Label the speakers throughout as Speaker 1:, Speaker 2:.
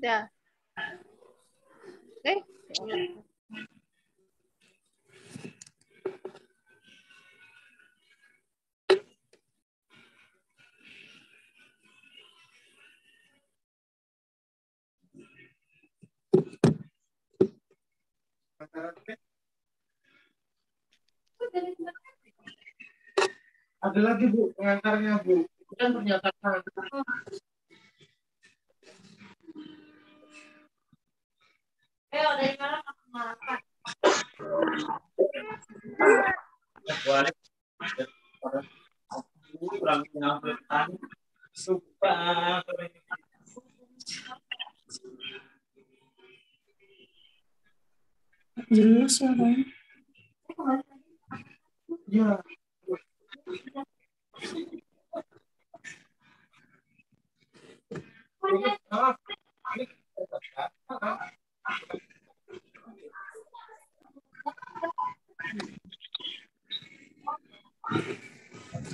Speaker 1: Ya.
Speaker 2: Eh.
Speaker 3: Ada lagi Bu pengantarnya Bu. Kan pernyataan.
Speaker 4: Eh, dari mana makan?
Speaker 3: Kurang. Sumpah.
Speaker 5: Jelas suaranya.
Speaker 3: Ya.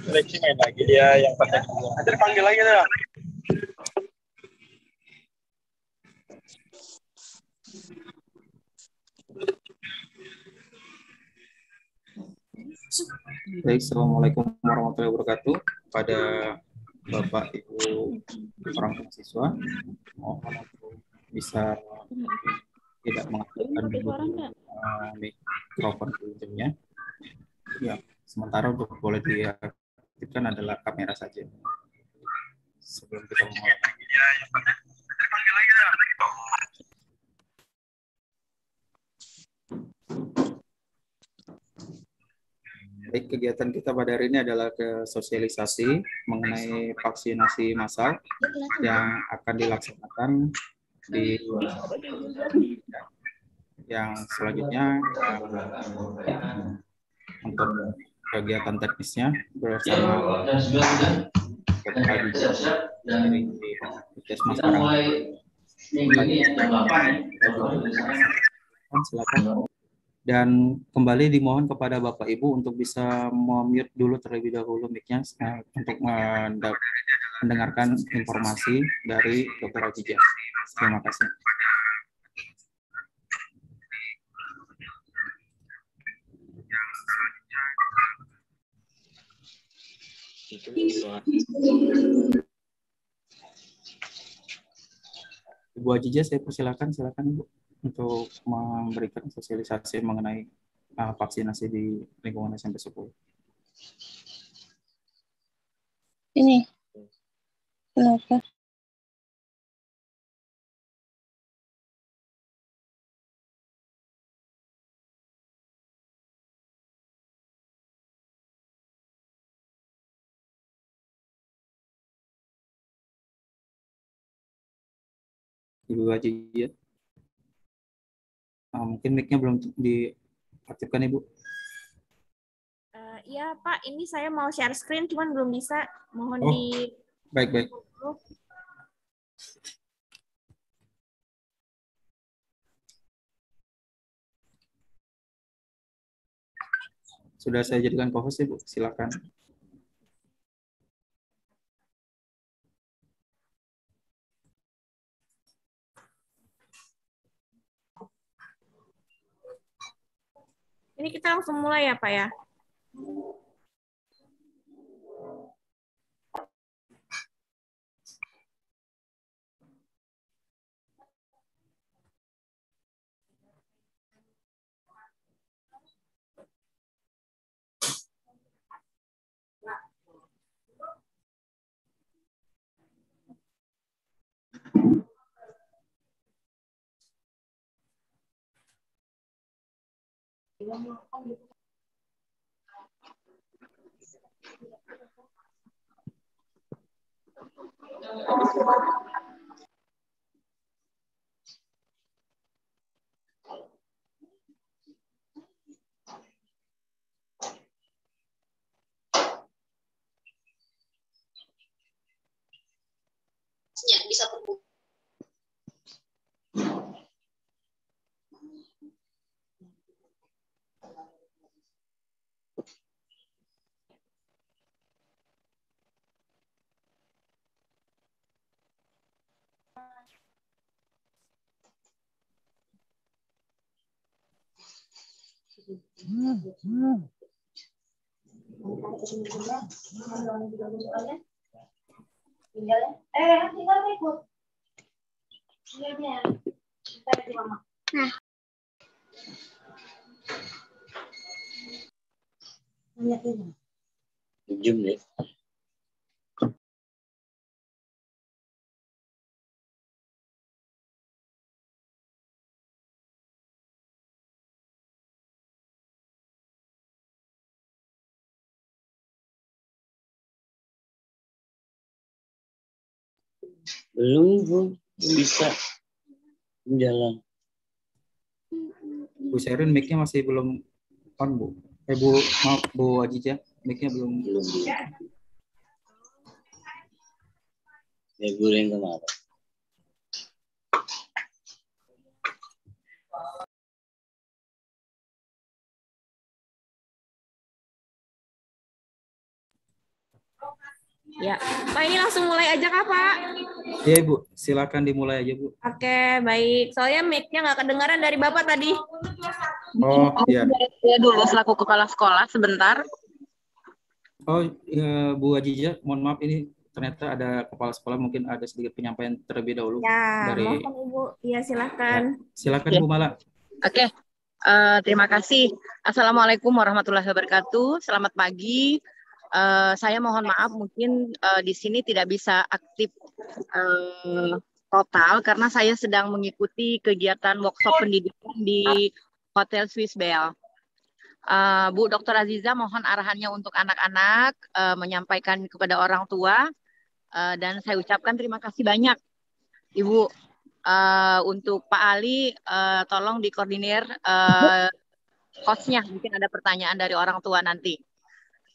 Speaker 6: Seleksi main lagi dia yang penting. Nanti dipanggil lagi dah.
Speaker 7: Baik, Assalamualaikum warahmatullahi wabarakatuh. Pada Bapak Ibu orang mahasiswa, mohon untuk bisa tidak mengaktifkan dulu uh, mikrofon ujungnya. Ya, sementara untuk boleh diaktifkan adalah kamera saja. Sebelum kita mulai. Baik, kegiatan kita pada hari ini adalah ke sosialisasi mengenai vaksinasi massal yang akan dilaksanakan di yang selanjutnya untuk kegiatan teknisnya bersama Kepala Dinas dari Puskesmas
Speaker 1: Kita mulai minggu ini jam 8
Speaker 7: silakan. Dan kembali dimohon kepada Bapak Ibu untuk bisa mute dulu terlebih dahulu mic-nya eh, untuk mendengarkan informasi dari Dr. Ajija. Terima kasih. Ibu Ajija, saya persilakan, silakan Ibu untuk memberikan sosialisasi mengenai uh, vaksinasi di lingkungan SMP 10.
Speaker 2: Ini. Kenapa?
Speaker 7: Ibu Ajija. Uh, mungkin mic-nya belum diaktifkan Ibu.
Speaker 4: Iya, Pak. Ini saya mau share screen, cuman belum bisa. Mohon
Speaker 7: Oh.
Speaker 4: di...
Speaker 7: Baik, baik. Sudah saya jadikan co-host Ibu, silakan.
Speaker 4: Ini kita langsung mulai ya, Pak ya?
Speaker 5: Iya, bisa terbuka. Tinggal ya. Eh, tinggal ikut. Tinggalnya. Kita di mama.
Speaker 2: Nah.
Speaker 5: Banyak ini.
Speaker 8: Jum deh. Belum bu, bisa jalan.
Speaker 7: Bu Sherin mic-nya masih belum on, Bu. Eh, Bu, maaf, Bu Ajija, mic-nya belum.
Speaker 8: Belum. Ya guru yang kemarin.
Speaker 4: Ya, Pak ini langsung mulai aja kah Pak?
Speaker 7: Iya, Ibu. Silakan dimulai aja, Bu.
Speaker 4: Oke, baik. Soalnya mic-nya nggak kedengaran dari Bapak tadi.
Speaker 7: Oh, iya.
Speaker 9: Saya dulu selaku kepala sekolah sebentar.
Speaker 7: Oh, ya, Bu Ajija, mohon maaf ini ternyata ada kepala sekolah mungkin ada sedikit penyampaian terlebih dahulu
Speaker 4: Ya,
Speaker 7: dari
Speaker 4: mohon Ibu. Iya, silakan.
Speaker 7: silakan
Speaker 9: Ya.
Speaker 7: Bu Mala.
Speaker 9: Oke, eh, terima kasih. Assalamualaikum warahmatullahi wabarakatuh. Selamat pagi. Eh, saya mohon maaf mungkin eh, di sini tidak bisa aktif eh, total karena saya sedang mengikuti kegiatan workshop pendidikan di Hotel Swiss Bell. Eh, Bu Dr. Aziza mohon arahannya untuk anak-anak eh, menyampaikan kepada orang tua eh, dan saya ucapkan terima kasih banyak Ibu eh, untuk Pak Ali eh, tolong dikoordinir eh, hostnya mungkin ada pertanyaan dari orang tua nanti.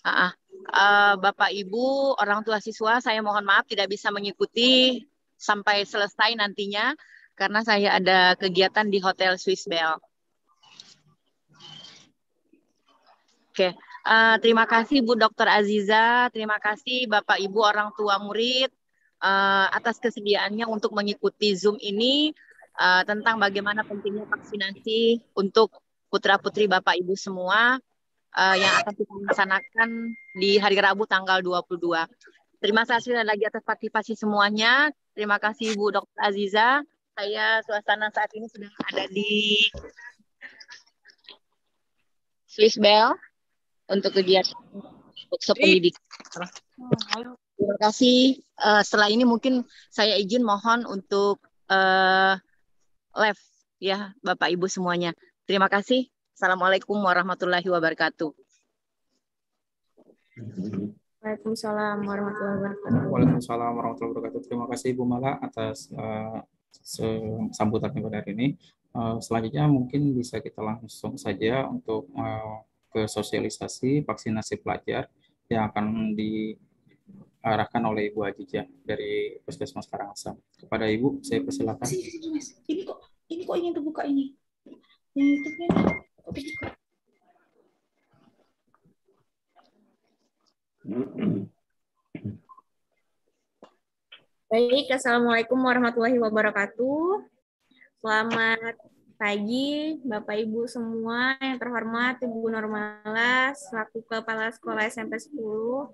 Speaker 9: Ah. Eh, Bapak Ibu orang tua siswa saya mohon maaf tidak bisa mengikuti sampai selesai nantinya karena saya ada kegiatan di Hotel Swiss Bell. Oke, eh, terima kasih Bu Dr. Aziza, terima kasih Bapak Ibu orang tua murid eh, atas kesediaannya untuk mengikuti Zoom ini eh, tentang bagaimana pentingnya vaksinasi untuk putra-putri Bapak Ibu semua eh, yang akan kita laksanakan di hari Rabu tanggal 22. Terima kasih sekali lagi atas partisipasi semuanya. Terima kasih Bu Dr. Aziza. Saya suasana saat ini sedang ada di Swiss Bell untuk kegiatan workshop pendidikan. Terima kasih. Eh, setelah ini mungkin saya izin mohon untuk eh, live ya Bapak Ibu semuanya. Terima kasih. Assalamualaikum warahmatullahi wabarakatuh.
Speaker 4: Waalaikumsalam warahmatullahi wabarakatuh.
Speaker 7: Waalaikumsalam warahmatullahi wabarakatuh. Terima kasih Bu Mala atas eh, se- sambutannya pada hari ini. Eh, selanjutnya mungkin bisa kita langsung saja untuk eh, ke sosialisasi vaksinasi pelajar yang akan diarahkan oleh Ibu Ajija dari Puskesmas Karangasem. Kepada Ibu, saya persilakan.
Speaker 5: Sini, sini, Mas. Ini kok, ini kok ingin terbuka ini. Yang terbuka.
Speaker 4: Baik, Assalamualaikum warahmatullahi wabarakatuh. Selamat pagi, Bapak Ibu semua yang terhormat, Ibu Normala, selaku Kepala Sekolah SMP 10,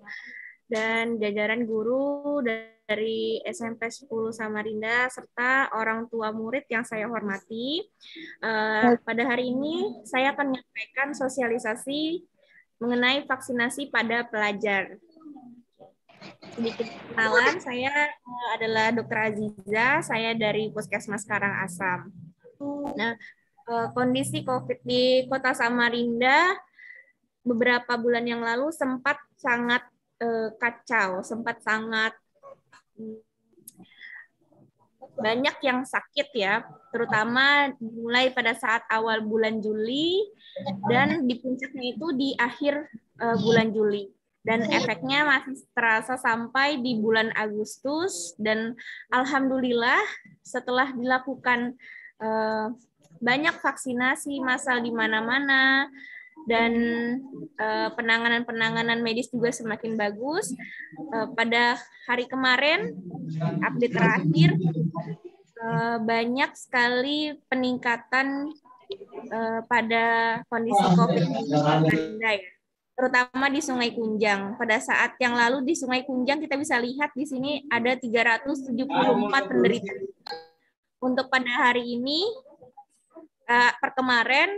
Speaker 4: dan jajaran guru dari SMP 10 Samarinda, serta orang tua murid yang saya hormati. Eh, pada hari ini, saya akan menyampaikan sosialisasi mengenai vaksinasi pada pelajar sedikit kenalan, saya eh, adalah Dr. Aziza, saya dari Puskesmas Karangasem. Nah, eh, kondisi COVID di Kota Samarinda beberapa bulan yang lalu sempat sangat eh, kacau, sempat sangat mm, banyak yang sakit ya, terutama mulai pada saat awal bulan Juli dan di puncaknya itu di akhir eh, bulan Juli. Dan efeknya masih terasa sampai di bulan Agustus dan alhamdulillah setelah dilakukan eh, banyak vaksinasi massal di mana-mana dan eh, penanganan-penanganan medis juga semakin bagus. Eh, pada hari kemarin update terakhir eh, banyak sekali peningkatan pada kondisi COVID di Samarinda ya terutama di Sungai Kunjang. Pada saat yang lalu di Sungai Kunjang kita bisa lihat di sini ada 374 penderita. Untuk pada hari ini per kemarin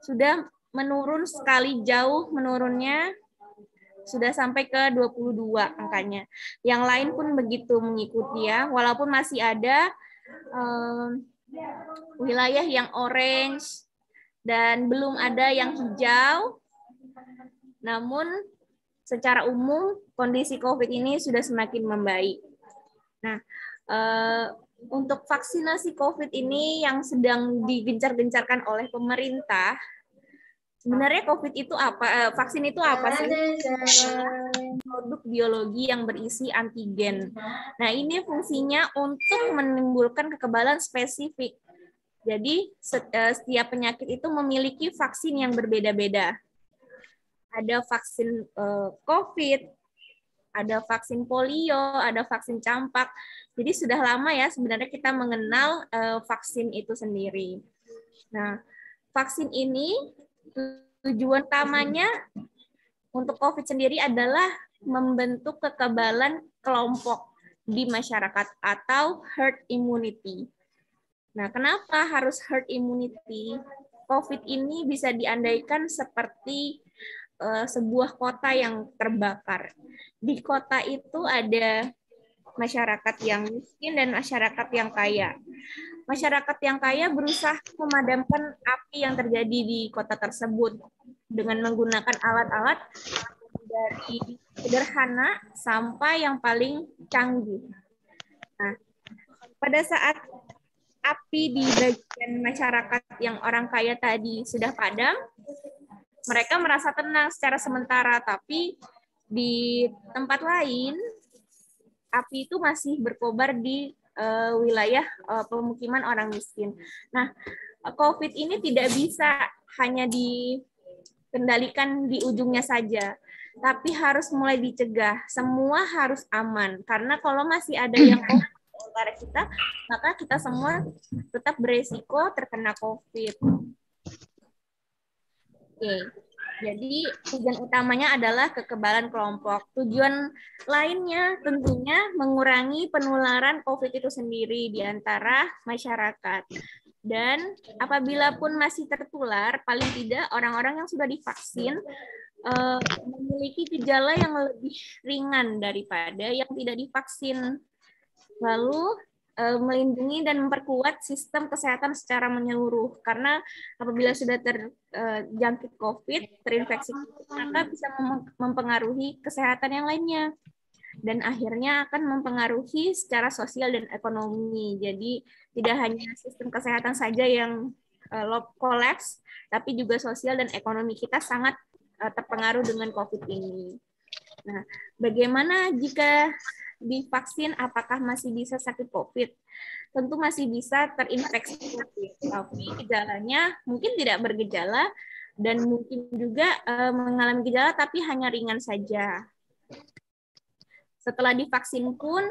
Speaker 4: sudah menurun sekali jauh menurunnya sudah sampai ke 22 angkanya. Yang lain pun begitu mengikuti ya, walaupun masih ada um, wilayah yang orange dan belum ada yang hijau namun secara umum kondisi COVID ini sudah semakin membaik. Nah, eh, untuk vaksinasi COVID ini yang sedang digencar-gencarkan oleh pemerintah, sebenarnya COVID itu apa? Eh, vaksin itu apa sih? Produk biologi yang berisi antigen. Nah, ini fungsinya untuk menimbulkan kekebalan spesifik. Jadi, setiap penyakit itu memiliki vaksin yang berbeda-beda ada vaksin uh, COVID, ada vaksin polio, ada vaksin campak. Jadi sudah lama ya sebenarnya kita mengenal vaksin itu sendiri. Nah, vaksin ini tujuan utamanya untuk COVID sendiri adalah membentuk kekebalan kelompok di masyarakat atau herd immunity. Nah, kenapa harus herd immunity? COVID ini bisa diandaikan seperti uh, sebuah kota yang terbakar. Di kota itu ada masyarakat yang miskin dan masyarakat yang kaya. Masyarakat yang kaya berusaha memadamkan api yang terjadi di kota tersebut dengan menggunakan alat-alat dari sederhana sampai yang paling canggih. Nah, pada saat api di bagian masyarakat yang orang kaya tadi sudah padam, mereka merasa tenang secara sementara, tapi di tempat lain api itu masih berkobar di uh, wilayah uh, pemukiman orang miskin. Nah, COVID ini tidak bisa hanya dikendalikan di ujungnya saja, tapi harus mulai dicegah. Semua harus aman, karena kalau masih ada yang antara kita, maka kita semua tetap beresiko terkena COVID. Oke. Jadi tujuan utamanya adalah kekebalan kelompok. Tujuan lainnya tentunya mengurangi penularan COVID itu sendiri di antara masyarakat. Dan apabila pun masih tertular, paling tidak orang-orang yang sudah divaksin uh, memiliki gejala yang lebih ringan daripada yang tidak divaksin. Lalu Eh, melindungi dan memperkuat sistem kesehatan secara menyeluruh karena apabila sudah terjangkit eh, COVID, terinfeksi maka bisa mempengaruhi kesehatan yang lainnya dan akhirnya akan mempengaruhi secara sosial dan ekonomi. Jadi tidak hanya sistem kesehatan saja yang uh, kolaps, tapi juga sosial dan ekonomi kita sangat terpengaruh dengan COVID ini. Nah, bagaimana jika divaksin apakah masih bisa sakit COVID? Tentu masih bisa terinfeksi COVID, tapi gejalanya mungkin tidak bergejala dan mungkin juga uh, mengalami gejala tapi hanya ringan saja. Setelah divaksin pun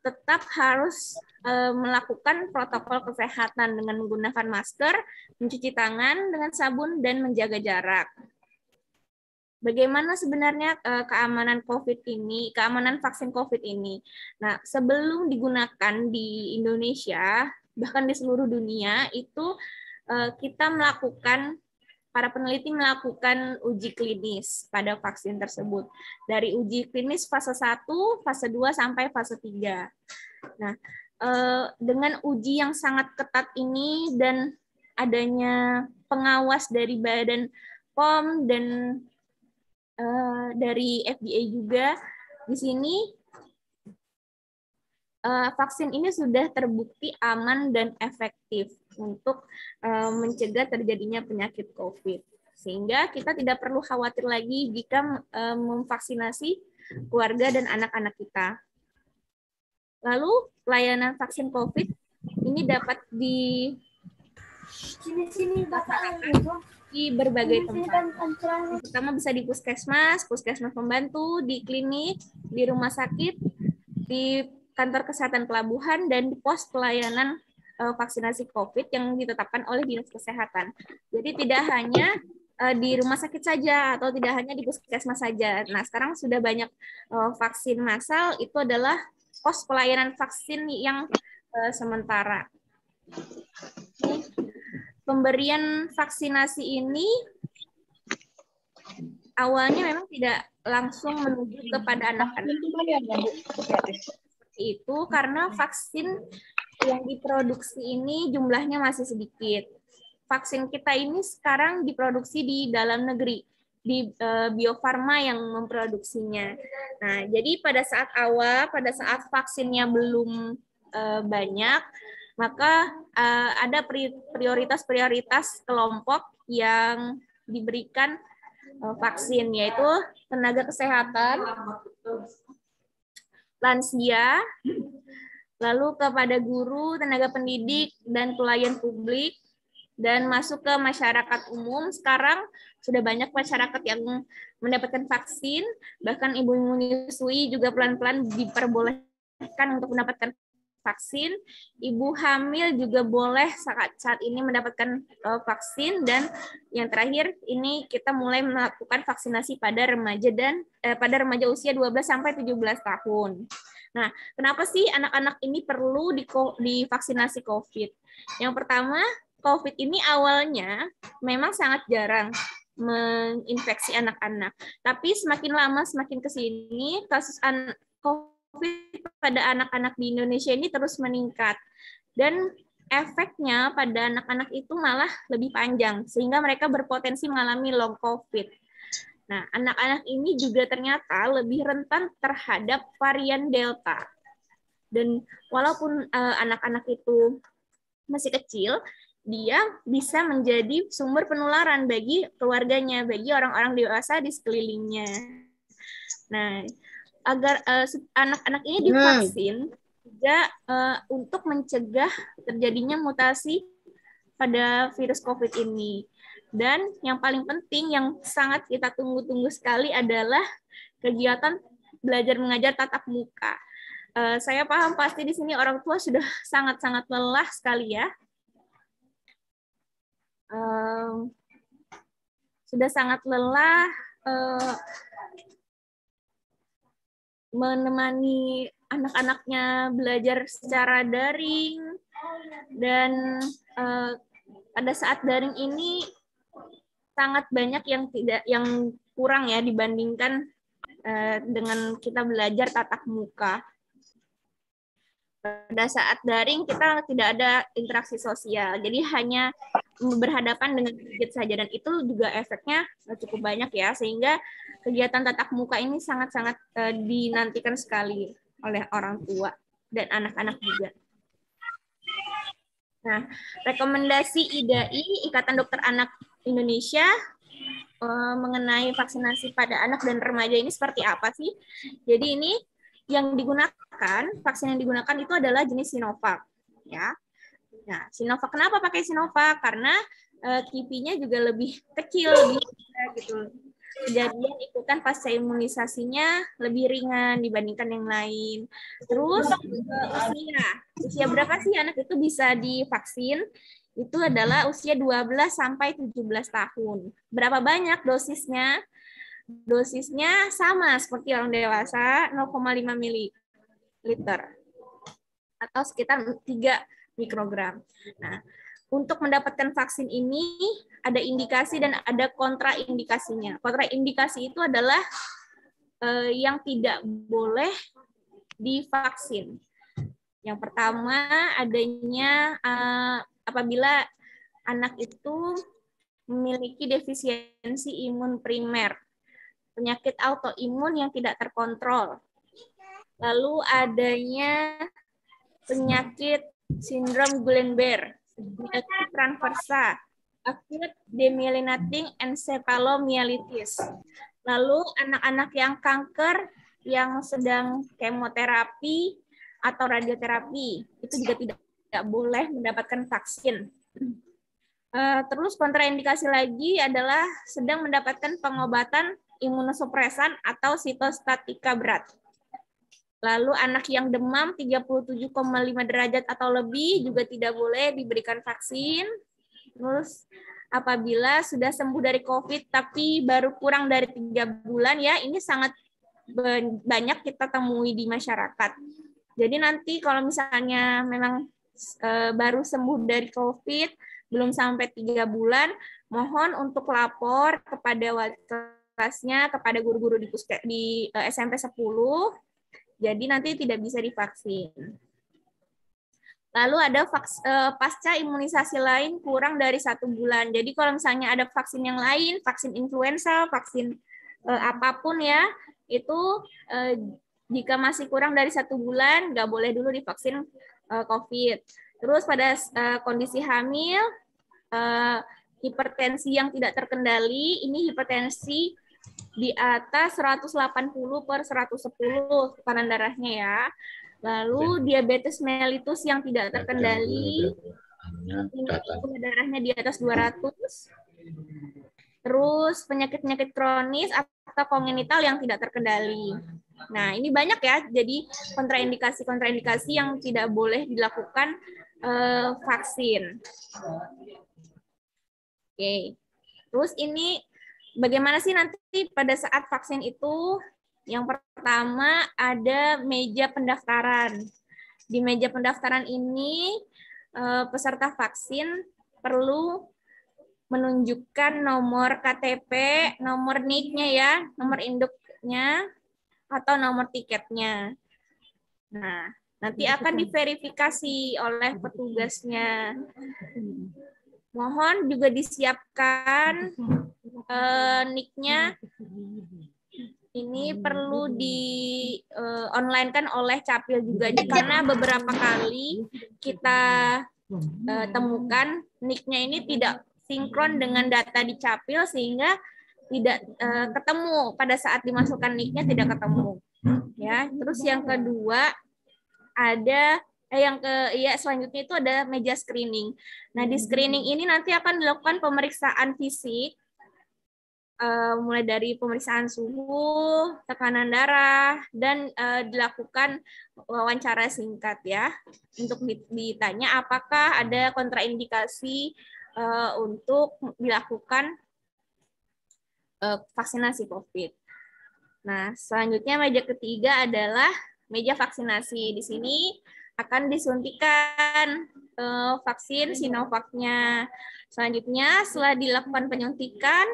Speaker 4: tetap harus uh, melakukan protokol kesehatan dengan menggunakan masker, mencuci tangan dengan sabun dan menjaga jarak bagaimana sebenarnya uh, keamanan COVID ini, keamanan vaksin COVID ini. Nah, sebelum digunakan di Indonesia, bahkan di seluruh dunia, itu uh, kita melakukan, para peneliti melakukan uji klinis pada vaksin tersebut. Dari uji klinis fase 1, fase 2, sampai fase 3. Nah, uh, dengan uji yang sangat ketat ini dan adanya pengawas dari Badan POM dan uh, dari FDA juga di sini uh, vaksin ini sudah terbukti aman dan efektif untuk uh, mencegah terjadinya penyakit COVID. Sehingga kita tidak perlu khawatir lagi jika eh, memvaksinasi keluarga dan anak-anak kita. Lalu pelayanan vaksin COVID ini dapat di
Speaker 5: Sini sini bapak
Speaker 4: di berbagai
Speaker 5: Sini
Speaker 4: tempat.
Speaker 5: kan
Speaker 4: Pertama bisa di puskesmas, puskesmas pembantu, di klinik, di rumah sakit, di kantor kesehatan pelabuhan, dan di pos pelayanan eh, vaksinasi COVID yang ditetapkan oleh Dinas Kesehatan. Jadi tidak hanya eh, di rumah sakit saja atau tidak hanya di puskesmas saja. Nah, sekarang sudah banyak eh, vaksin massal itu adalah pos pelayanan vaksin yang eh, sementara. Pemberian vaksinasi ini awalnya memang tidak langsung menuju kepada anak-anak seperti itu karena vaksin yang diproduksi ini jumlahnya masih sedikit. Vaksin kita ini sekarang diproduksi di dalam negeri, di eh, Bio Farma yang memproduksinya. Nah, jadi pada saat awal, pada saat vaksinnya belum eh, banyak, maka eh, ada pri- prioritas-prioritas kelompok yang diberikan eh, vaksin, yaitu tenaga kesehatan, lansia, lalu kepada guru, tenaga pendidik, dan pelayan publik, dan masuk ke masyarakat umum. Sekarang sudah banyak masyarakat yang mendapatkan vaksin, bahkan ibu menyusui juga pelan-pelan diperbolehkan untuk mendapatkan vaksin. Ibu hamil juga boleh saat saat ini mendapatkan eh, vaksin dan yang terakhir ini kita mulai melakukan vaksinasi pada remaja dan eh, pada remaja usia 12 sampai 17 tahun. Nah, kenapa sih anak-anak ini perlu di divaksinasi COVID? Yang pertama, COVID ini awalnya memang sangat jarang menginfeksi anak-anak. Tapi semakin lama semakin ke sini kasus an COVID pada anak-anak di Indonesia ini terus meningkat. Dan efeknya pada anak-anak itu malah lebih panjang sehingga mereka berpotensi mengalami long COVID. Nah, anak-anak ini juga ternyata lebih rentan terhadap varian Delta. Dan walaupun eh, anak-anak itu masih kecil, dia bisa menjadi sumber penularan bagi keluarganya, bagi orang-orang dewasa di sekelilingnya. Nah, agar eh, anak-anak ini divaksin juga eh, untuk mencegah terjadinya mutasi pada virus COVID ini. Dan yang paling penting, yang sangat kita tunggu-tunggu sekali adalah kegiatan belajar mengajar tatap muka. Eh, saya paham pasti di sini orang tua sudah sangat-sangat lelah sekali ya. Eh, sudah sangat lelah eh, menemani anak-anaknya belajar secara daring dan eh, pada saat daring ini sangat banyak yang tidak yang kurang ya dibandingkan eh, dengan kita belajar tatap muka. Pada saat daring kita tidak ada interaksi sosial, jadi hanya berhadapan dengan gadget saja dan itu juga efeknya cukup banyak ya sehingga kegiatan tatap muka ini sangat-sangat eh, dinantikan sekali oleh orang tua dan anak-anak juga. Nah, rekomendasi IDAI Ikatan Dokter Anak Indonesia eh, mengenai vaksinasi pada anak dan remaja ini seperti apa sih? Jadi ini yang digunakan vaksin yang digunakan itu adalah jenis Sinovac, ya. Nah, Sinovac kenapa pakai Sinovac? Karena eh, kipinya juga lebih kecil, lebih gitu. Kejadian ikutan pasca imunisasinya lebih ringan dibandingkan yang lain. Terus usia, usia berapa sih anak itu bisa divaksin? Itu adalah usia 12 sampai 17 tahun. Berapa banyak dosisnya? Dosisnya sama seperti orang dewasa, 0,5 mililiter atau sekitar 3 mikrogram. Nah, untuk mendapatkan vaksin ini ada indikasi dan ada kontraindikasinya. Kontraindikasi itu adalah eh, yang tidak boleh divaksin. Yang pertama adanya eh, apabila anak itu memiliki defisiensi imun primer, penyakit autoimun yang tidak terkontrol. Lalu adanya penyakit sindrom Guillain-Barré, penyakit transversa, acute demyelinating encephalomyelitis. Lalu anak-anak yang kanker yang sedang kemoterapi atau radioterapi itu juga tidak, tidak boleh mendapatkan vaksin. Eh, terus kontraindikasi lagi adalah sedang mendapatkan pengobatan imunosupresan atau sitostatika berat. Lalu anak yang demam 37,5 derajat atau lebih juga tidak boleh diberikan vaksin. Terus apabila sudah sembuh dari COVID tapi baru kurang dari tiga bulan ya ini sangat banyak kita temui di masyarakat. Jadi nanti kalau misalnya memang e, baru sembuh dari COVID belum sampai tiga bulan, mohon untuk lapor kepada wali kelasnya, kepada guru-guru di, di SMP 10 jadi nanti tidak bisa divaksin. Lalu ada vaks, eh, pasca imunisasi lain kurang dari satu bulan. Jadi kalau misalnya ada vaksin yang lain, vaksin influenza, vaksin eh, apa pun ya, itu eh, jika masih kurang dari satu bulan, nggak boleh dulu divaksin eh, COVID. Terus pada eh, kondisi hamil, eh, hipertensi yang tidak terkendali, ini hipertensi di atas 180 per 110 tekanan darahnya ya. Lalu diabetes mellitus yang tidak terkendali, gula darahnya di atas 200. Terus penyakit-penyakit kronis atau kongenital yang tidak terkendali. Nah, ini banyak ya. Jadi kontraindikasi-kontraindikasi yang tidak boleh dilakukan eh, vaksin. Oke. Terus ini bagaimana sih nanti pada saat vaksin itu? Yang pertama ada meja pendaftaran. Di meja pendaftaran ini eh, peserta vaksin perlu menunjukkan nomor KTP, nomor NIK-nya ya, nomor induknya, atau nomor tiketnya. Nah, nanti akan diverifikasi oleh petugasnya. Mohon juga disiapkan uh, nick-nya ini perlu di uh, online kan oleh Capil juga. Karena beberapa kali kita uh, temukan nick-nya ini tidak sinkron dengan data di Capil sehingga tidak uh, ketemu. Pada saat dimasukkan nick-nya tidak ketemu. Ya terus yang kedua ada eh, yang ke ya selanjutnya itu ada meja screening. Nah di screening ini nanti akan dilakukan pemeriksaan fisik uh, mulai dari pemeriksaan suhu, tekanan darah, dan uh, dilakukan wawancara singkat ya untuk ditanya apakah ada kontraindikasi uh, untuk dilakukan uh, vaksinasi COVID. Nah, selanjutnya meja ketiga adalah meja vaksinasi. Di sini akan disuntikan uh, vaksin Sinovac-nya. Selanjutnya, setelah dilakukan penyuntikan,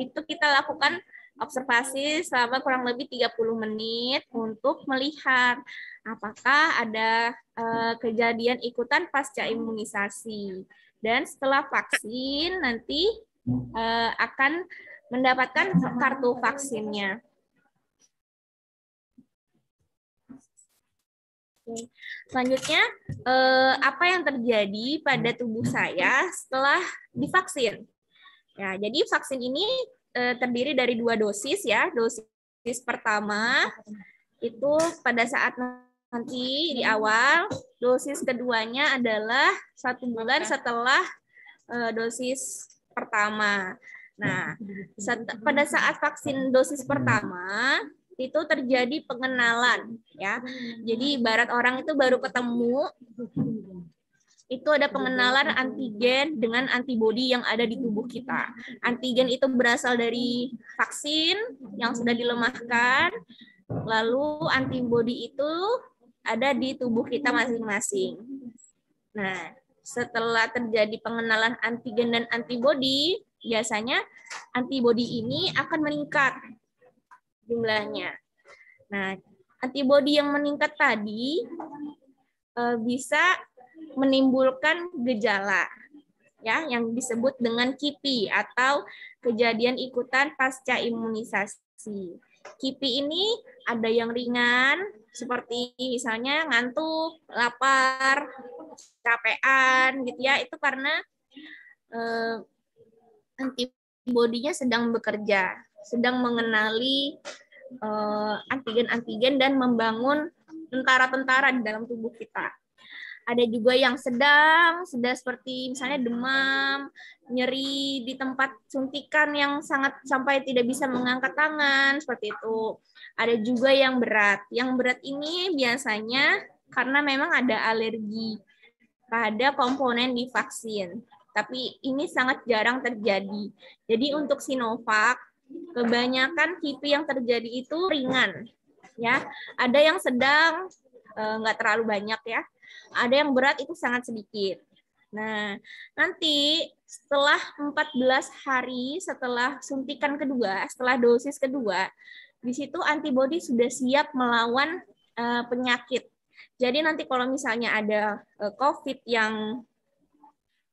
Speaker 4: itu kita lakukan observasi selama kurang lebih 30 menit untuk melihat apakah ada uh, kejadian ikutan pasca imunisasi. Dan setelah vaksin nanti uh, akan mendapatkan kartu vaksinnya. Selanjutnya, eh, apa yang terjadi pada tubuh saya setelah divaksin? Ya, jadi vaksin ini eh, terdiri dari dua dosis ya. Dosis pertama itu pada saat nanti di awal, dosis keduanya adalah satu bulan setelah eh, dosis pertama. Nah, pada saat vaksin dosis pertama itu terjadi pengenalan ya. Jadi ibarat orang itu baru ketemu itu ada pengenalan antigen dengan antibodi yang ada di tubuh kita. Antigen itu berasal dari vaksin yang sudah dilemahkan, lalu antibodi itu ada di tubuh kita masing-masing. Nah, setelah terjadi pengenalan antigen dan antibodi, biasanya antibodi ini akan meningkat jumlahnya. Nah, antibodi yang meningkat tadi eh, bisa menimbulkan gejala ya yang disebut dengan KIPI atau kejadian ikutan pasca imunisasi. KIPI ini ada yang ringan seperti misalnya ngantuk, lapar, capean gitu ya. Itu karena eh, antibodinya sedang bekerja, sedang mengenali eh, antigen-antigen dan membangun tentara-tentara di dalam tubuh kita. Ada juga yang sedang, sedang seperti misalnya demam, nyeri di tempat suntikan yang sangat sampai tidak bisa mengangkat tangan, seperti itu. Ada juga yang berat. Yang berat ini biasanya karena memang ada alergi pada komponen di vaksin. Tapi ini sangat jarang terjadi. Jadi untuk Sinovac, kebanyakan kipi yang terjadi itu ringan. Ya, ada yang sedang eh, nggak terlalu banyak ya ada yang berat itu sangat sedikit. Nah, nanti setelah 14 hari setelah suntikan kedua, setelah dosis kedua, di situ antibodi sudah siap melawan uh, penyakit. Jadi nanti kalau misalnya ada uh, COVID yang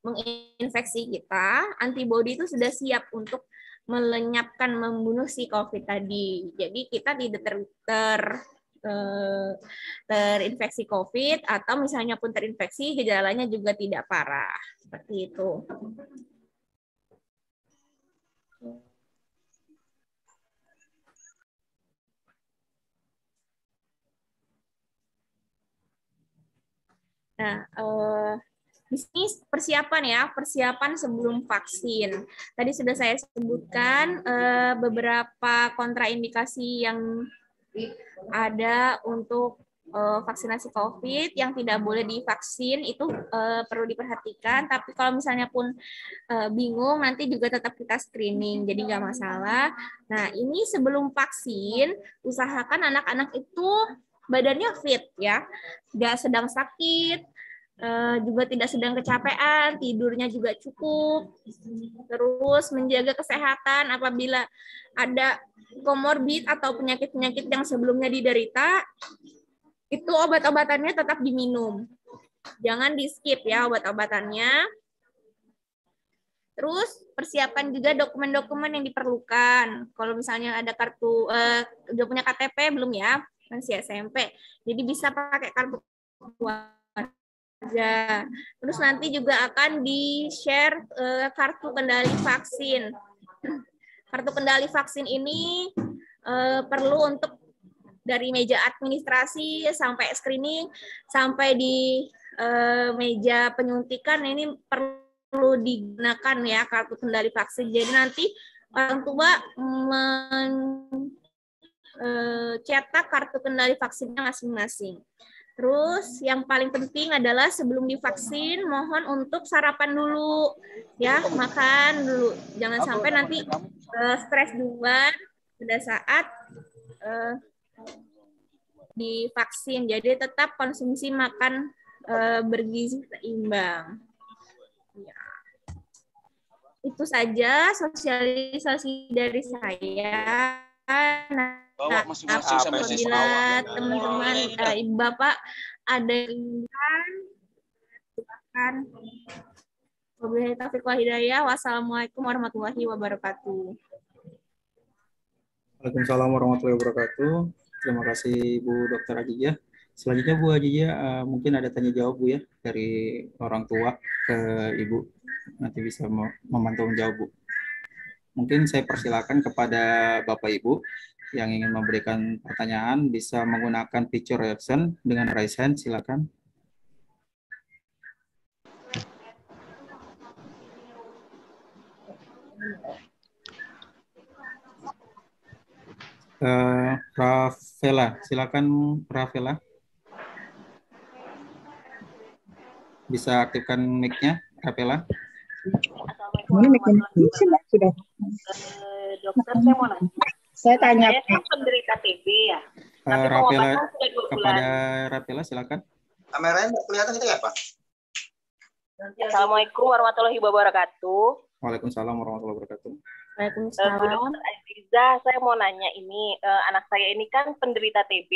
Speaker 4: menginfeksi kita, antibodi itu sudah siap untuk melenyapkan, membunuh si COVID tadi. Jadi kita tidak ter, ter terinfeksi COVID atau misalnya pun terinfeksi gejalanya juga tidak parah seperti itu. Nah, eh, di sini persiapan ya, persiapan sebelum vaksin. Tadi sudah saya sebutkan eh, beberapa kontraindikasi yang ada untuk uh, vaksinasi COVID yang tidak boleh divaksin itu uh, perlu diperhatikan. Tapi kalau misalnya pun uh, bingung, nanti juga tetap kita screening, jadi nggak masalah. Nah ini sebelum vaksin, usahakan anak-anak itu badannya fit ya, nggak sedang sakit, juga tidak sedang kecapean, tidurnya juga cukup, terus menjaga kesehatan apabila ada komorbid atau penyakit-penyakit yang sebelumnya diderita, itu obat-obatannya tetap diminum. Jangan di skip ya obat-obatannya. Terus persiapan juga dokumen-dokumen yang diperlukan. Kalau misalnya ada kartu, eh, udah punya KTP belum ya? Masih SMP. Jadi bisa pakai kartu. Terus nanti juga akan di-share eh, kartu kendali vaksin kartu kendali vaksin ini uh, perlu untuk dari meja administrasi sampai screening sampai di uh, meja penyuntikan ini perlu digunakan ya kartu kendali vaksin. Jadi nanti orang tua mencetak kartu kendali vaksinnya masing-masing. Terus yang paling penting adalah sebelum divaksin mohon untuk sarapan dulu ya, makan dulu. Jangan sampai nanti uh, stres duluan pada saat uh, divaksin. Jadi tetap konsumsi makan uh, bergizi seimbang. Ya. Itu saja sosialisasi dari saya. Nah, Nah, apabila teman-teman uh, ibu bapak ada yang silakan. Wabillahi taufiq wa hidayah. Wassalamualaikum warahmatullahi wabarakatuh.
Speaker 7: Waalaikumsalam warahmatullahi wabarakatuh. Terima kasih Bu Dr. Adijah. Selanjutnya Bu Adijah, uh, mungkin ada tanya jawab Bu ya dari orang tua ke Ibu. Nanti bisa memantau menjawab Bu. Mungkin saya persilakan kepada Bapak Ibu yang ingin memberikan pertanyaan bisa menggunakan picture reaction dengan raise hand, silakan. Uh, Rafela, silakan Rafela. Bisa aktifkan mic-nya, Rafela.
Speaker 10: Assalamualaikum Sudah. Uh, dokter, saya mau nanya saya tanya. Saya kan penderita TB ya. Uh, Tapi
Speaker 7: Rapela, sudah dua kepada Rapela silakan.
Speaker 1: Kameranya kelihatan itu ya Pak?
Speaker 10: Assalamualaikum warahmatullahi wabarakatuh.
Speaker 7: Waalaikumsalam warahmatullahi wabarakatuh.
Speaker 10: Waalaikumsalam. Uh, Aziza, saya mau nanya ini, uh, anak saya ini kan penderita TB.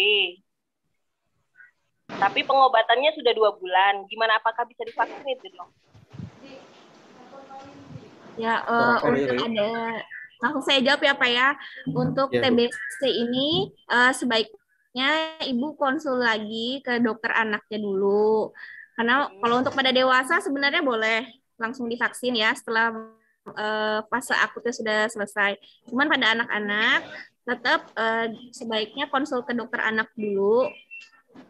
Speaker 10: Tapi pengobatannya sudah dua bulan. Gimana apakah bisa divaksin itu dong?
Speaker 4: Ya, uh, untuk ada langsung saya jawab ya Pak ya. Untuk ya, TBC ini uh, sebaiknya Ibu konsul lagi ke dokter anaknya dulu. Karena kalau untuk pada dewasa sebenarnya boleh langsung divaksin ya setelah eh, fase akutnya sudah selesai. Cuman pada anak-anak tetap eh, sebaiknya konsul ke dokter anak dulu.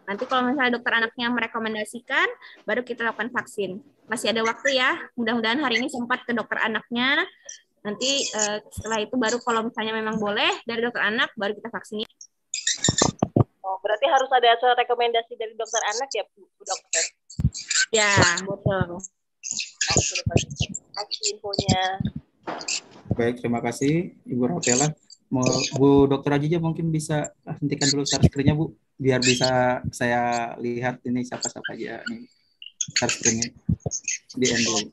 Speaker 4: Nanti kalau misalnya dokter anaknya merekomendasikan, baru kita lakukan vaksin. Masih ada waktu ya. Mudah-mudahan hari ini sempat ke dokter anaknya. Nanti eh, setelah itu baru kalau misalnya memang boleh dari dokter anak, baru kita vaksin.
Speaker 10: Oh, berarti harus ada surat rekomendasi dari dokter anak ya, Bu, Bu dokter?
Speaker 4: Ya, betul.
Speaker 10: Kasih infonya.
Speaker 7: Baik, terima kasih Ibu Rapela. Mau Bu Dokter Ajija mungkin bisa hentikan dulu share screen-nya Bu, biar bisa saya lihat ini siapa-siapa aja nih share screen-nya di end dulu.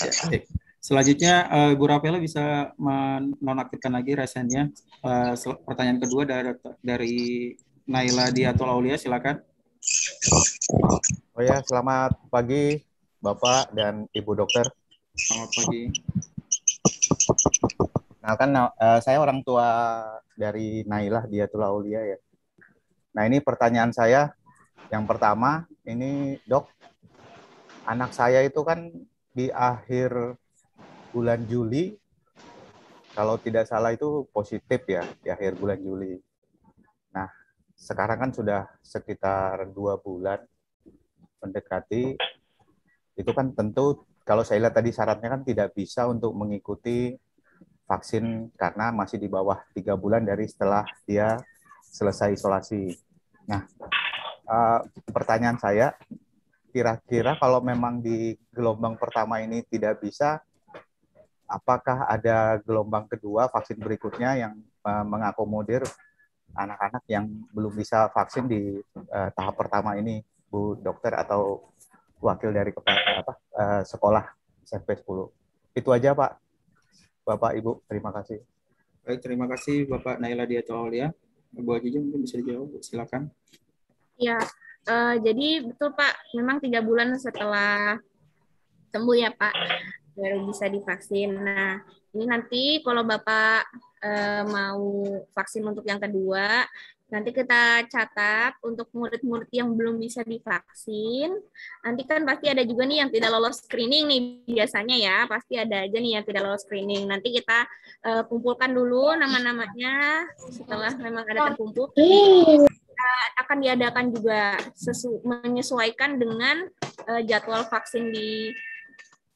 Speaker 7: Ya. Selanjutnya eh, Ibu Rapela bisa menonaktifkan lagi resennya. Eh, sel- pertanyaan kedua dari dari Naila Diatul Aulia, silakan.
Speaker 11: Oh ya, selamat pagi Bapak dan Ibu dokter.
Speaker 7: Selamat pagi.
Speaker 11: Nah, kan eh, saya orang tua dari Nailah Diatul Aulia ya. Nah, ini pertanyaan saya yang pertama, ini Dok, anak saya itu kan di akhir bulan Juli kalau tidak salah itu positif ya di akhir bulan Juli. Nah, sekarang kan sudah sekitar dua bulan mendekati. Itu kan tentu kalau saya lihat tadi syaratnya kan tidak bisa untuk mengikuti vaksin karena masih di bawah tiga bulan dari setelah dia selesai isolasi. Nah, eh, pertanyaan saya, kira-kira kalau memang di gelombang pertama ini tidak bisa, apakah ada gelombang kedua vaksin berikutnya yang eh, mengakomodir anak-anak yang belum bisa vaksin di eh, tahap pertama ini, Bu Dokter atau wakil dari kepa- apa, eh, sekolah SMP 10. Itu aja Pak. Bapak Ibu, terima kasih.
Speaker 7: Baik, terima kasih Bapak Naila Diatul Aulia. Ibu Ajija mungkin bisa dijawab, Bu. silakan.
Speaker 4: Ya, eh, jadi betul Pak, memang tiga bulan setelah sembuh ya Pak, baru bisa divaksin. Nah, ini nanti kalau Bapak eh, mau vaksin untuk yang kedua, nanti kita catat untuk murid-murid yang belum bisa divaksin. Nanti kan pasti ada juga nih yang tidak lolos screening nih biasanya ya, pasti ada aja nih yang tidak lolos screening. Nanti kita eh, kumpulkan dulu nama-namanya setelah memang ada terkumpul. Akan diadakan juga sesu- menyesuaikan dengan eh, jadwal vaksin di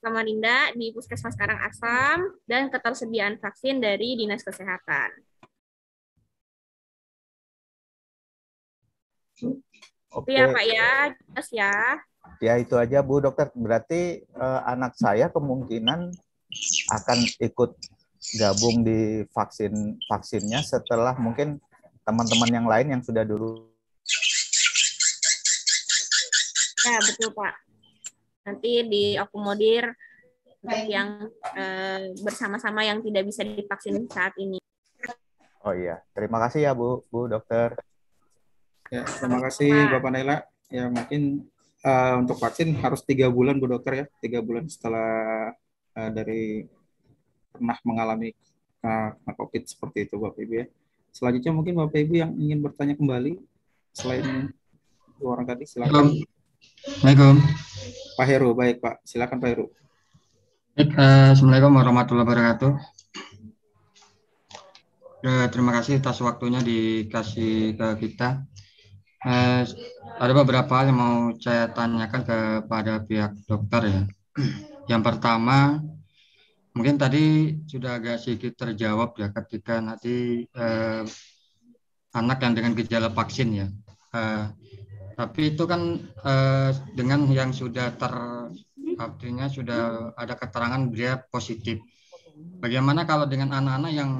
Speaker 4: Samarinda di Puskesmas Karangasem dan ketersediaan vaksin dari Dinas Kesehatan. Itu ya Pak ya, jelas ya.
Speaker 11: Ya itu aja Bu Dokter. Berarti eh, anak saya kemungkinan akan ikut gabung di vaksin vaksinnya setelah mungkin teman-teman yang lain yang sudah dulu.
Speaker 4: Ya betul Pak. Nanti diakomodir untuk yang eh, bersama-sama yang tidak bisa divaksin saat ini.
Speaker 11: Oh iya, terima kasih ya Bu, Bu Dokter.
Speaker 7: Ya, terima kasih Bapak Naila. Ya mungkin eh, untuk vaksin harus tiga bulan Bu Dokter ya, tiga bulan setelah eh, dari pernah mengalami kena COVID seperti itu Bapak Ibu ya. Selanjutnya mungkin Bapak Ibu yang ingin bertanya kembali selain dua orang tadi silakan.
Speaker 12: Assalamualaikum.
Speaker 7: Pak Heru, baik Pak, silakan Pak Heru.
Speaker 12: Baik, eh, Assalamualaikum warahmatullahi wabarakatuh. Eh, terima kasih atas waktunya dikasih ke kita. Eh, ada beberapa hal yang mau saya tanyakan kepada pihak dokter ya. Yang pertama, mungkin tadi sudah agak sedikit terjawab ya ketika nanti eh, anak yang dengan gejala vaksin ya. Eh, tapi itu kan eh, dengan yang sudah ter artinya sudah ada keterangan dia positif. Bagaimana kalau dengan anak-anak yang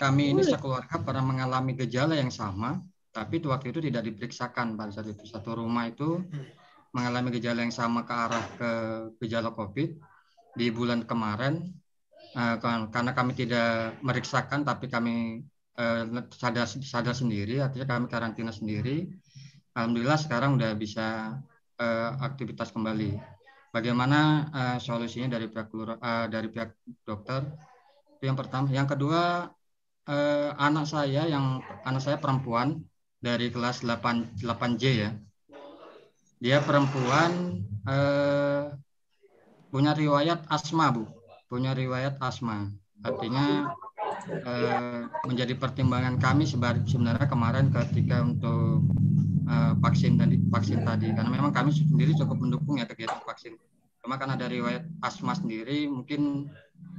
Speaker 12: kami ini sekeluarga pernah mengalami gejala yang sama, tapi waktu itu tidak diperiksakan pada saat itu satu rumah itu mengalami gejala yang sama ke arah ke gejala COVID di bulan kemarin karena kami tidak meriksakan tapi kami eh, sadar sadar sendiri artinya kami karantina sendiri. Alhamdulillah sekarang udah bisa eh, aktivitas kembali. Bagaimana eh, solusinya dari pihak eh, dari pihak dokter? Itu yang pertama. Yang kedua eh, anak saya yang anak saya perempuan dari kelas 8 8J ya. Dia perempuan eh, punya riwayat asma, Bu. Punya riwayat asma. Artinya eh, menjadi pertimbangan kami sebenarnya kemarin ketika untuk eh, vaksin tadi vaksin tadi karena memang kami sendiri cukup mendukung ya kegiatan vaksin. Cuma karena dari riwayat asma sendiri mungkin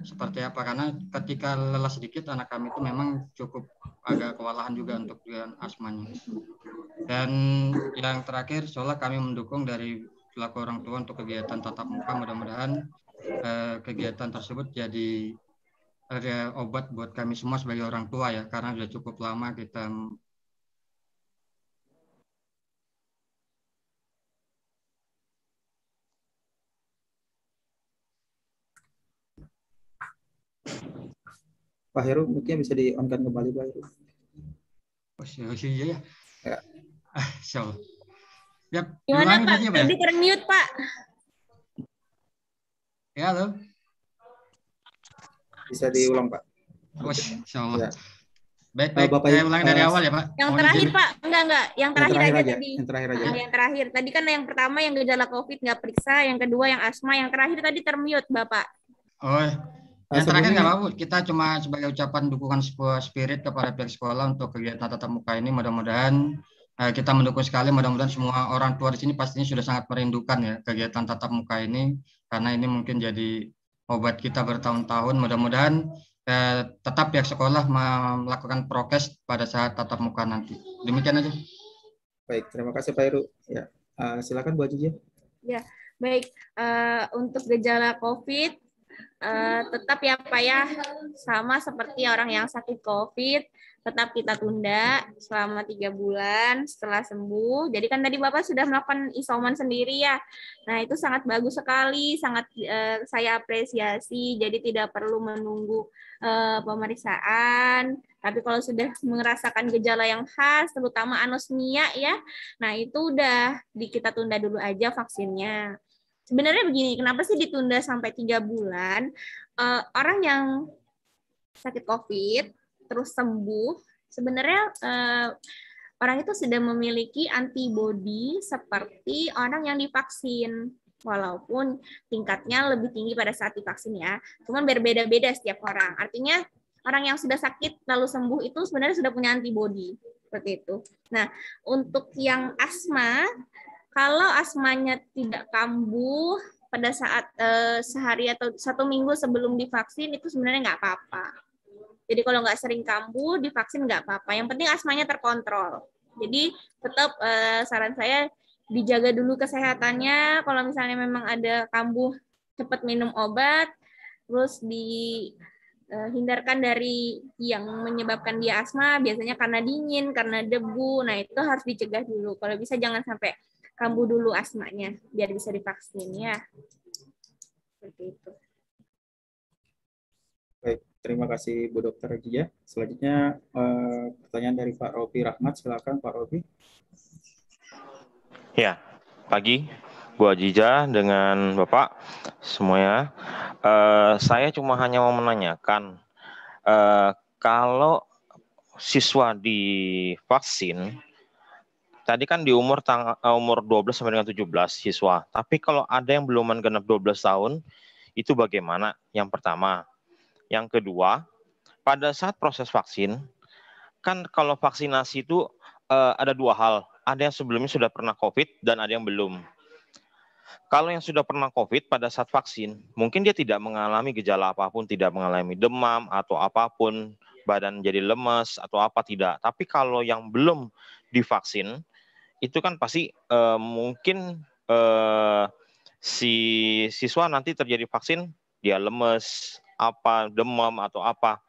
Speaker 12: seperti apa karena ketika lelah sedikit anak kami itu memang cukup agak kewalahan juga untuk dengan asmanya. Dan yang terakhir soalnya kami mendukung dari pelaku orang tua untuk kegiatan tatap muka mudah-mudahan eh, kegiatan tersebut jadi ada obat buat kami semua sebagai orang tua ya karena sudah cukup lama kita
Speaker 7: Pak Heru mungkin bisa di on kan kembali Pak Heru.
Speaker 12: Oh, iya, iya ya.
Speaker 7: Ya.
Speaker 12: Ah, so. Yap,
Speaker 4: Gimana Pak?
Speaker 12: ya?
Speaker 4: Tadi termute Pak.
Speaker 12: Ya, halo.
Speaker 7: Bisa diulang Pak.
Speaker 12: Oh, insya Allah.
Speaker 7: Ya.
Speaker 12: Baik,
Speaker 7: Eh,
Speaker 12: baik.
Speaker 7: Bapak
Speaker 12: Saya
Speaker 7: Ibu,
Speaker 12: ulangi dari
Speaker 7: eh,
Speaker 12: awal ya, Pak.
Speaker 4: Yang
Speaker 12: Mohon
Speaker 4: terakhir
Speaker 12: izin.
Speaker 4: Pak, enggak enggak, yang terakhir,
Speaker 7: terakhir
Speaker 4: aja,
Speaker 7: aja,
Speaker 4: tadi.
Speaker 7: yang terakhir aja.
Speaker 4: Nah, yang terakhir. Tadi kan yang pertama yang gejala COVID nggak periksa, yang kedua yang asma, yang terakhir tadi termute Bapak.
Speaker 12: Oh, yang
Speaker 7: Eh,
Speaker 12: terakhir
Speaker 7: sebelumnya-
Speaker 12: nggak apa-apa. Kita cuma sebagai ucapan dukungan sebuah spirit kepada pihak sekolah untuk kegiatan tatap muka ini. Mudah-mudahan eh, kita mendukung sekali. Mudah-mudahan semua orang tua di sini pastinya sudah sangat merindukan ya kegiatan tatap muka ini karena ini mungkin jadi obat kita bertahun-tahun. Mudah-mudahan eh, tetap pihak sekolah melakukan prokes pada saat tatap muka nanti. Demikian aja.
Speaker 7: Baik, terima kasih Pak Heru. Ya, eh, silakan Bu Ajija.
Speaker 4: Ya, baik. Eh, untuk gejala COVID, eh, tetap ya Pak ya, sama seperti orang yang sakit COVID, tetap kita tunda selama tiga bulan setelah sembuh. Jadi kan tadi Bapak sudah melakukan isoman sendiri ya. Nah itu sangat bagus sekali, sangat eh, saya apresiasi. Jadi tidak perlu menunggu eh, pemeriksaan. Tapi kalau sudah merasakan gejala yang khas, terutama anosmia ya, nah itu udah di kita tunda dulu aja vaksinnya. Sebenarnya begini, kenapa sih ditunda sampai tiga bulan? Eh, orang yang sakit COVID terus sembuh, sebenarnya eh, orang itu sudah memiliki antibodi seperti orang yang divaksin. Walaupun tingkatnya lebih tinggi pada saat divaksin ya. Cuman berbeda-beda setiap orang. Artinya orang yang sudah sakit lalu sembuh itu sebenarnya sudah punya antibodi. Seperti itu. Nah, untuk yang asma, kalau asmanya tidak kambuh pada saat eh, sehari atau satu minggu sebelum divaksin itu sebenarnya nggak apa-apa. Jadi kalau nggak sering kambuh, divaksin nggak apa-apa. Yang penting asmanya terkontrol. Jadi tetap eh, saran saya dijaga dulu kesehatannya. Kalau misalnya memang ada kambuh, cepat minum obat. Terus dihindarkan dari yang menyebabkan dia asma, biasanya karena dingin, karena debu. Nah itu harus dicegah dulu. Kalau bisa jangan sampai kambuh dulu asmanya, biar bisa divaksin ya. Seperti itu.
Speaker 7: Terima kasih Bu Dokter Ajija. Selanjutnya eh, pertanyaan dari Pak Robi Rahmat. Silakan Pak Robi.
Speaker 13: Ya, pagi Bu Ajija dengan Bapak semuanya. Eh, saya cuma hanya mau menanyakan eh, kalau siswa divaksin tadi kan di umur tang eh, umur 12 sampai dengan 17 siswa. Tapi kalau ada yang belum genap 12 tahun itu bagaimana? Yang pertama. Yang kedua, pada saat proses vaksin kan kalau vaksinasi itu eh, ada dua hal. Ada yang sebelumnya sudah pernah COVID dan ada yang belum. Kalau yang sudah pernah COVID pada saat vaksin, mungkin dia tidak mengalami gejala apa pun, tidak mengalami demam atau apa pun, badan jadi lemes atau apa tidak. Tapi kalau yang belum divaksin, itu kan pasti eh, mungkin eh, si siswa nanti terjadi vaksin, dia lemes, apa demam atau apa.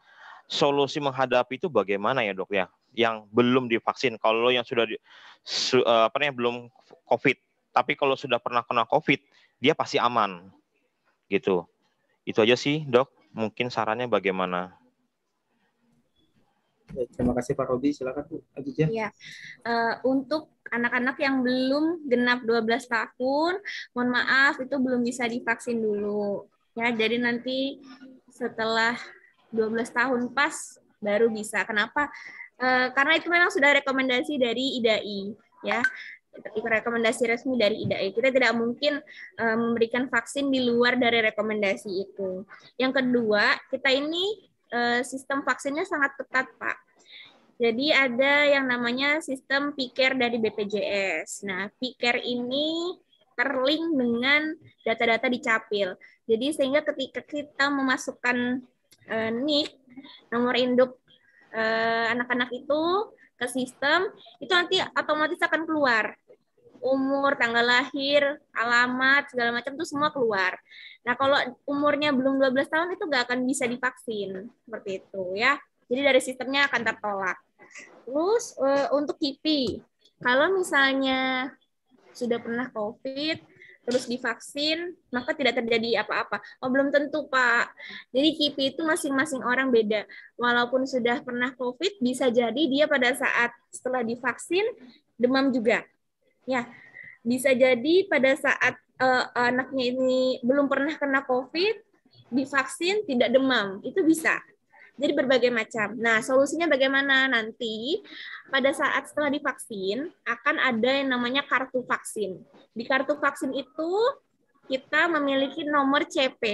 Speaker 13: Solusi menghadapi itu bagaimana ya dok ya? Yang belum divaksin, kalau yang sudah di, su, eh, apa namanya belum COVID, tapi kalau sudah pernah kena COVID, dia pasti aman, gitu. Itu aja sih dok. Mungkin sarannya bagaimana?
Speaker 7: Terima kasih Pak Robi. Silakan Bu Ajija.
Speaker 4: Ya, eh, untuk anak-anak yang belum genap 12 tahun, mohon maaf itu belum bisa divaksin dulu. Ya, jadi nanti setelah 12 tahun pas baru bisa. Kenapa? Eh, karena itu memang sudah rekomendasi dari IDAI, ya. rekomendasi resmi dari IDAE. Kita tidak mungkin uh, memberikan vaksin di luar dari rekomendasi itu. Yang kedua, kita ini uh, sistem vaksinnya sangat ketat, Pak. Jadi ada yang namanya sistem PICARE dari BPJS. Nah, PICARE ini terlink dengan data-data di Capil. Jadi sehingga ketika kita memasukkan uh, NIK, nomor induk anak-anak uh, itu ke sistem, itu nanti otomatis akan keluar umur, tanggal lahir, alamat, segala macam itu semua keluar. Nah, kalau umurnya belum 12 tahun itu nggak akan bisa divaksin. Seperti itu ya. Jadi dari sistemnya akan tertolak. Terus uh, untuk KIPI, kalau misalnya sudah pernah COVID, terus divaksin, maka tidak terjadi apa-apa. Oh, belum tentu, Pak. Jadi KIPI itu masing-masing orang beda. Walaupun sudah pernah COVID, bisa jadi dia pada saat setelah divaksin demam juga. Ya, bisa jadi pada saat uh, anaknya ini belum pernah kena COVID, divaksin tidak demam, itu bisa. Jadi berbagai macam. Nah, solusinya bagaimana? Nanti pada saat setelah divaksin akan ada yang namanya kartu vaksin. Di kartu vaksin itu kita memiliki nomor CP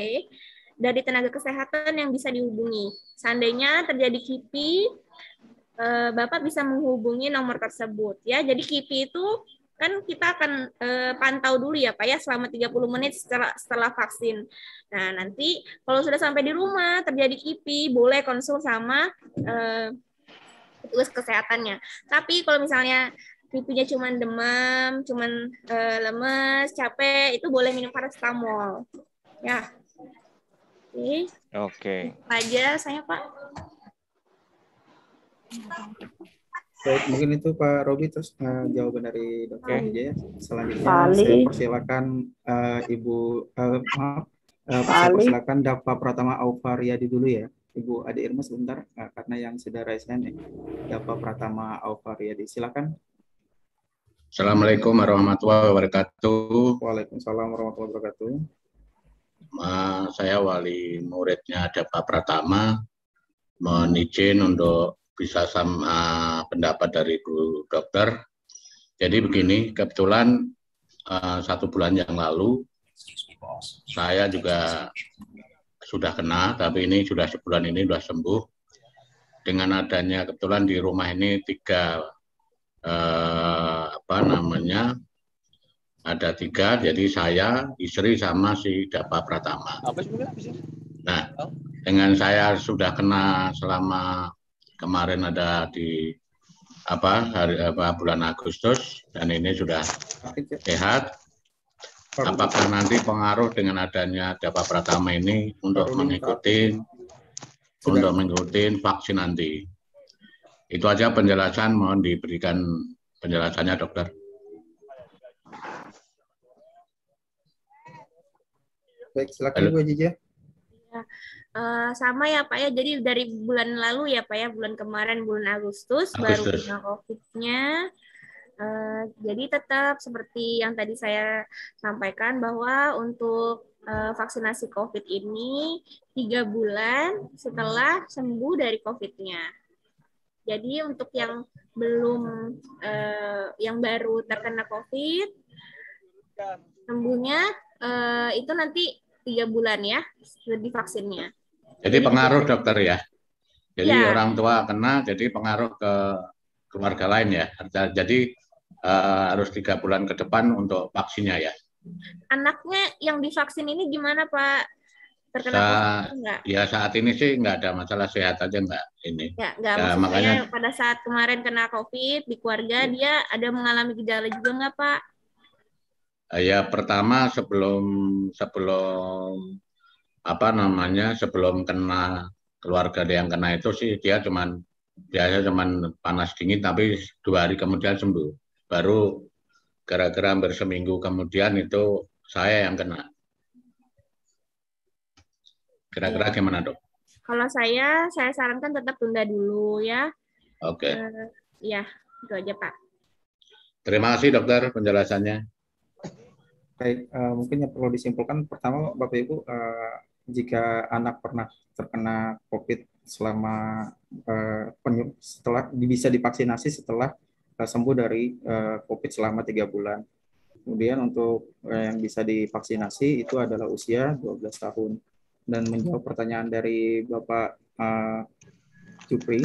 Speaker 4: dari tenaga kesehatan yang bisa dihubungi. Seandainya terjadi KIPI, eh, Bapak bisa menghubungi nomor tersebut ya. Jadi KIPI itu kan kita akan uh, pantau dulu ya Pak ya selama 30 menit setelah setelah vaksin. Nah, nanti kalau sudah sampai di rumah terjadi KIPI, boleh konsul sama uh, petugas kesehatannya. Tapi kalau misalnya kipi cuma demam, cuma uh, lemes, capek, itu boleh minum paracetamol. Ya. Oke.
Speaker 13: Oke.
Speaker 4: Okay. Aja saya Pak.
Speaker 7: Baik, mungkin itu Pak Robi terus uh, jawaban dari Dokter okay. ya. Selanjutnya
Speaker 2: Pali.
Speaker 7: saya persilakan uh, Ibu uh, maaf uh, saya persilakan Dapa Pratama Aufariadi dulu ya. Ibu Ade Irma sebentar uh, karena yang sudah raise hand ya. Dapa Pratama Aufariadi. Silakan.
Speaker 14: Assalamualaikum warahmatullahi wabarakatuh.
Speaker 7: Waalaikumsalam warahmatullahi wabarakatuh.
Speaker 14: Ma, saya wali muridnya Dapa Pratama mohon izin untuk bisa sama pendapat dari Bu Dokter. Jadi begini, kebetulan uh, satu bulan yang lalu saya juga sudah kena, tapi ini sudah sebulan ini sudah sembuh. Dengan adanya kebetulan di rumah ini tiga uh, apa namanya ada tiga, jadi saya, istri sama si Dapa Pratama. Nah, dengan saya sudah kena selama kemarin ada di apa hari apa bulan Agustus dan ini sudah sehat. Apakah nanti pengaruh dengan adanya Dapa Pratama ini untuk mengikuti untuk mengikuti vaksin nanti? Itu aja penjelasan, mohon diberikan penjelasannya dokter.
Speaker 7: Baik, silakan Bu Ajija.
Speaker 4: Ya. Uh, sama ya Pak ya, jadi dari bulan lalu ya Pak ya, bulan kemarin bulan Agustus, Agustus. baru kena COVID-nya. Uh, jadi tetap seperti yang tadi saya sampaikan bahwa untuk uh, vaksinasi COVID ini tiga bulan setelah sembuh dari COVID-nya. Jadi untuk yang belum, uh, yang baru terkena COVID, sembuhnya uh, itu nanti tiga bulan ya, lebih vaksinnya.
Speaker 14: Jadi pengaruh dokter ya. Jadi ya. orang tua kena, jadi pengaruh ke keluarga lain ya. Jadi uh, harus tiga bulan ke depan untuk vaksinnya ya.
Speaker 4: Anaknya yang divaksin ini gimana Pak?
Speaker 14: Terkena Sa enggak? Ya saat ini sih nggak ada masalah sehat aja nggak ini.
Speaker 4: Ya, nggak, ya, makanya pada saat kemarin kena COVID di keluarga ya. dia ada mengalami gejala juga nggak Pak?
Speaker 14: Ya pertama sebelum sebelum apa namanya sebelum kena keluarga yang kena itu sih dia cuman biasa cuman panas dingin tapi dua hari kemudian sembuh baru gara-gara hampir seminggu kemudian itu saya yang kena kira-kira ya. gimana dok?
Speaker 4: Kalau saya saya sarankan tetap tunda dulu ya.
Speaker 14: Oke. Okay.
Speaker 4: Uh, ya itu aja pak.
Speaker 14: Terima kasih dokter penjelasannya.
Speaker 7: Baik, uh, mungkin yang perlu disimpulkan pertama Bapak Ibu uh, jika anak pernah terkena COVID selama uh, setelah bisa divaksinasi setelah sembuh dari uh, COVID selama tiga bulan. Kemudian untuk uh, yang bisa divaksinasi itu adalah usia 12 tahun. Dan menjawab pertanyaan dari Bapak uh, Jupri,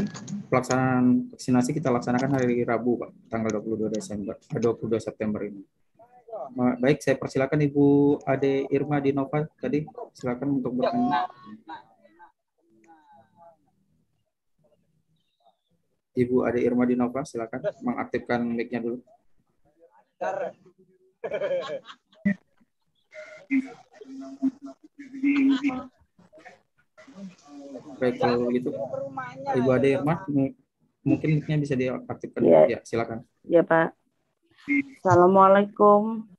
Speaker 7: pelaksanaan vaksinasi kita laksanakan hari Rabu, Pak, tanggal 22 Desember, 22 September ini. Baik, saya persilakan Ibu Ade Irma Dinova tadi, silakan untuk bertanya. Ibu Ade Irma Dinova, silakan mengaktifkan mic-nya dulu. Baik, kalau begitu, Ibu Ade Irma, mungkin mic-nya bisa diaktifkan. Ya, ya silakan.
Speaker 15: Ya, Pak. Assalamualaikum,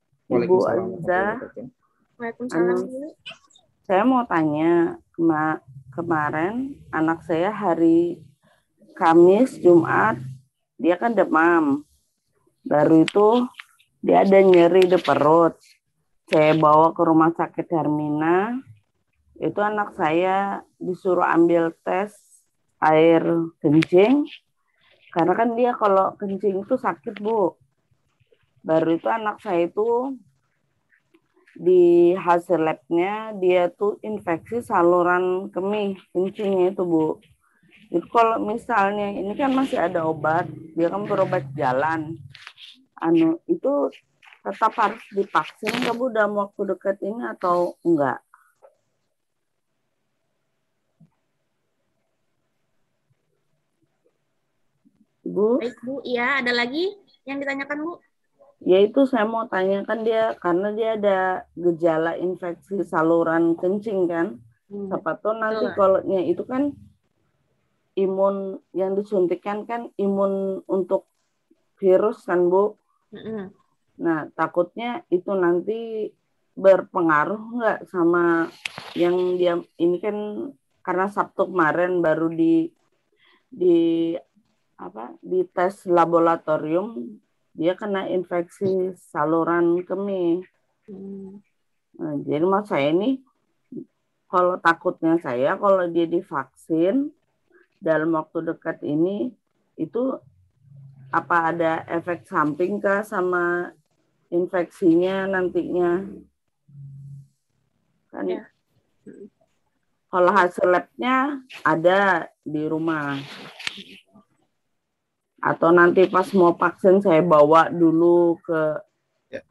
Speaker 15: Ibu Aziza.
Speaker 4: Waalaikumsalam.
Speaker 15: Saya mau tanya, kema kemarin anak saya hari Kamis, Jumat, dia kan demam. Baru itu dia ada nyeri di perut. Saya bawa ke rumah sakit Hermina. Itu anak saya disuruh ambil tes air kencing. Karena kan dia kalau kencing itu sakit, Bu. Baru itu anak saya itu di hasil labnya dia tuh infeksi saluran kemih kencingnya itu bu itu kalau misalnya ini kan masih ada obat, dia kan berobat jalan. Anu itu tetap harus divaksin kamu dalam waktu dekat ini atau enggak?
Speaker 4: Bu? Baik, Bu. Iya, ada lagi yang ditanyakan, Bu?
Speaker 15: Ya itu saya mau tanyakan dia karena dia ada gejala infeksi saluran kencing kan. Hmm. Siapa tahu nanti kalau itu kan imun yang disuntikan kan imun untuk virus kan Bu. Nah takutnya itu nanti berpengaruh nggak sama yang dia ini kan karena Sabtu kemarin baru di di apa di tes laboratorium dia kena infeksi saluran kemih. Hmm. Nah, jadi mas saya ini kalau takutnya saya kalau dia divaksin dalam waktu dekat ini itu apa ada efek samping kah sama infeksinya nantinya kan ya. kalau hasil labnya ada di rumah atau nanti pas mau vaksin saya bawa dulu ke
Speaker 7: ya.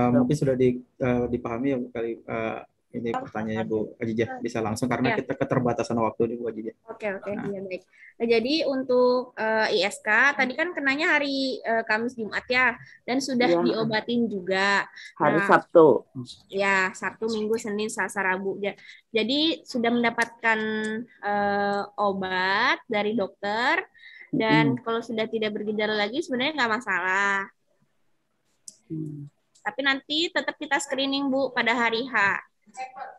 Speaker 7: uh, mungkin sudah di, uh, dipahami ya kali uh, ini pertanyaannya Bu Ajija bisa langsung karena ya. kita keterbatasan waktu nih Bu Ajija.
Speaker 4: Oke oke nah. iya baik. Nah, jadi untuk uh, ISK tadi kan kenanya hari uh, Kamis Jumat ya dan sudah ya. diobatin juga.
Speaker 15: Hari nah, Sabtu.
Speaker 4: Ya Sabtu Minggu Senin Selasa Rabu. Jadi sudah mendapatkan uh, obat dari dokter dan hmm. kalau sudah tidak bergejala lagi sebenarnya nggak masalah. Hmm. Tapi nanti tetap kita screening Bu pada hari H.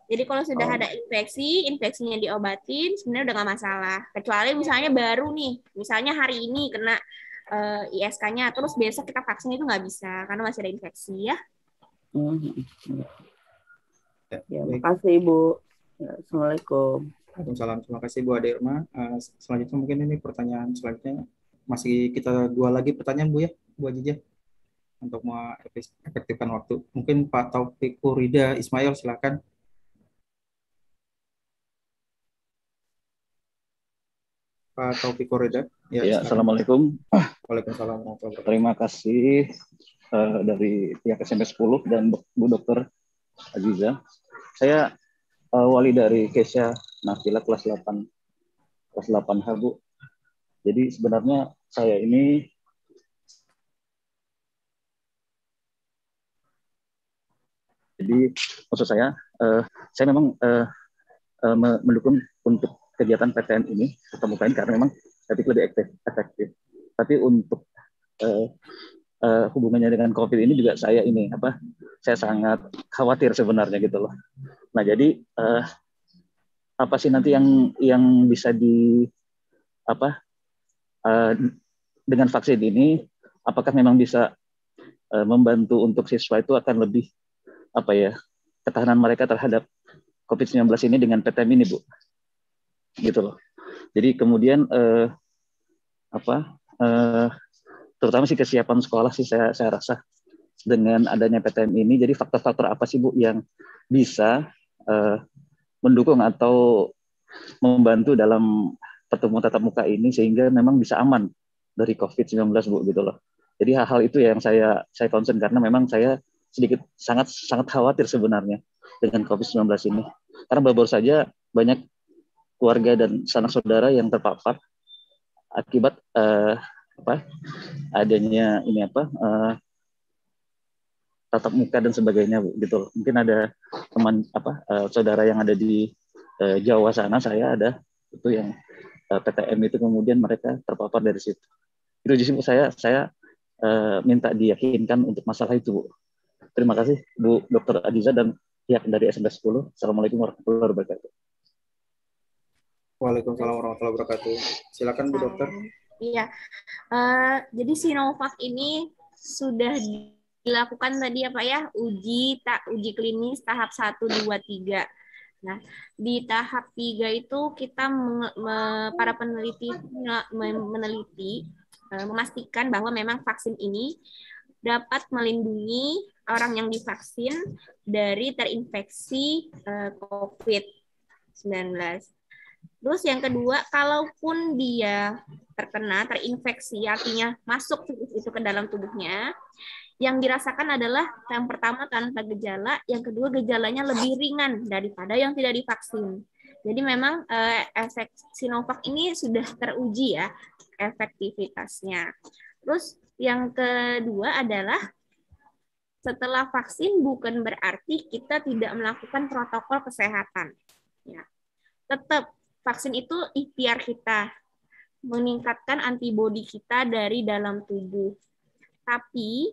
Speaker 4: Jadi kalau sudah oh. ada infeksi, infeksinya diobatin, sebenarnya udah nggak masalah. Kecuali misalnya baru nih, misalnya hari ini kena uh, eh, ISK-nya, terus besok kita vaksin itu nggak bisa karena masih ada infeksi ya.
Speaker 15: Hmm. Ya, terima kasih Ibu. Ya, Assalamualaikum.
Speaker 7: Waalaikumsalam. Terima kasih Bu Adirma. Uh, selanjutnya mungkin ini pertanyaan selanjutnya masih kita dua lagi pertanyaan Bu ya, Bu Ajijah untuk mengefektifkan waktu. Mungkin Pak Taufik Rida Ismail silakan. Pak Taufik Rida.
Speaker 16: Ya, ya Assalamualaikum.
Speaker 7: Waalaikumsalam.
Speaker 16: Terima kasih uh, dari pihak SMP 10 dan Bu Dokter Aziza. Saya uh, wali dari Kesha Nafila kelas 8 kelas 8 H, Bu. Jadi sebenarnya saya ini Jadi maksud saya, uh, saya memang uh, uh, mendukung untuk kegiatan PTN ini tetap mukain karena memang tapi lebih efektif. Tapi untuk uh, uh, hubungannya dengan COVID ini juga saya ini apa? Saya sangat khawatir sebenarnya gitu loh. Nah jadi uh, apa sih nanti yang yang bisa di apa uh, dengan vaksin ini? Apakah memang bisa uh, membantu untuk siswa itu akan lebih apa ya ketahanan mereka terhadap COVID-19 ini dengan PTM ini, Bu. Gitu loh. Jadi kemudian eh, apa eh, terutama sih kesiapan sekolah sih saya saya rasa dengan adanya PTM ini. Jadi faktor-faktor apa sih Bu yang bisa uh, mendukung atau membantu dalam pertemuan tatap muka ini sehingga memang bisa aman dari COVID-19 Bu gitu loh. Jadi hal-hal itu yang saya saya concern karena memang saya sedikit sangat sangat khawatir sebenarnya dengan COVID-19 ini. Karena baru saja banyak keluarga dan sanak saudara yang terpapar akibat uh, apa adanya ini apa uh, tatap muka dan sebagainya Bu gitu loh. Mungkin ada teman apa uh, saudara yang ada di uh, Jawa sana saya ada itu yang uh, PTM itu kemudian mereka terpapar dari situ. Itu justru saya saya uh, minta diyakinkan untuk masalah itu, Bu. Terima kasih, Bu Dr. Adiza dan pihak dari SMP 10. Assalamualaikum warahmatullahi wabarakatuh.
Speaker 7: Waalaikumsalam warahmatullahi wabarakatuh. Silakan Bu Dokter.
Speaker 4: Iya, uh, jadi Sinovac ini sudah dilakukan tadi apa ya uji tak uji klinis tahap 1, 2, 3. Nah, di tahap 3 itu kita me, para peneliti meneliti Eh, memastikan bahwa memang vaksin ini dapat melindungi orang yang divaksin dari terinfeksi uh, COVID-19. Terus yang kedua, kalaupun dia terkena terinfeksi, artinya masuk itu ke dalam tubuhnya, yang dirasakan adalah yang pertama tanpa gejala, yang kedua gejalanya lebih ringan daripada yang tidak divaksin. Jadi memang uh, efek Sinovac ini sudah teruji ya efektivitasnya. Terus yang kedua adalah setelah vaksin bukan berarti kita tidak melakukan protokol kesehatan. Ya. Tetap vaksin itu ikhtiar kita meningkatkan antibodi kita dari dalam tubuh. Tapi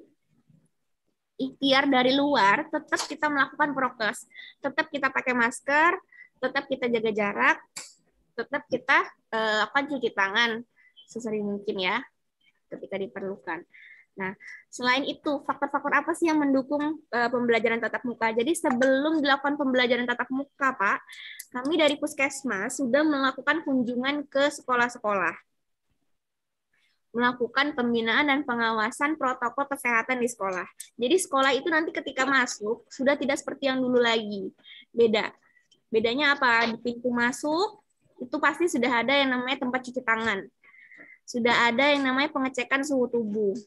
Speaker 4: ikhtiar dari luar tetap kita melakukan prokes, tetap kita pakai masker, tetap kita jaga jarak, tetap kita uh, apa cuci tangan, sesering mungkin ya ketika diperlukan. Nah, selain itu, faktor-faktor apa sih yang mendukung uh, pembelajaran tatap muka? Jadi sebelum dilakukan pembelajaran tatap muka, Pak, kami dari Puskesmas sudah melakukan kunjungan ke sekolah-sekolah. Melakukan pembinaan dan pengawasan protokol kesehatan di sekolah. Jadi sekolah itu nanti ketika masuk, sudah tidak seperti yang dulu lagi. Beda. Bedanya apa? Di pintu masuk, itu pasti sudah ada yang namanya tempat cuci tangan sudah ada yang namanya pengecekan suhu tubuh.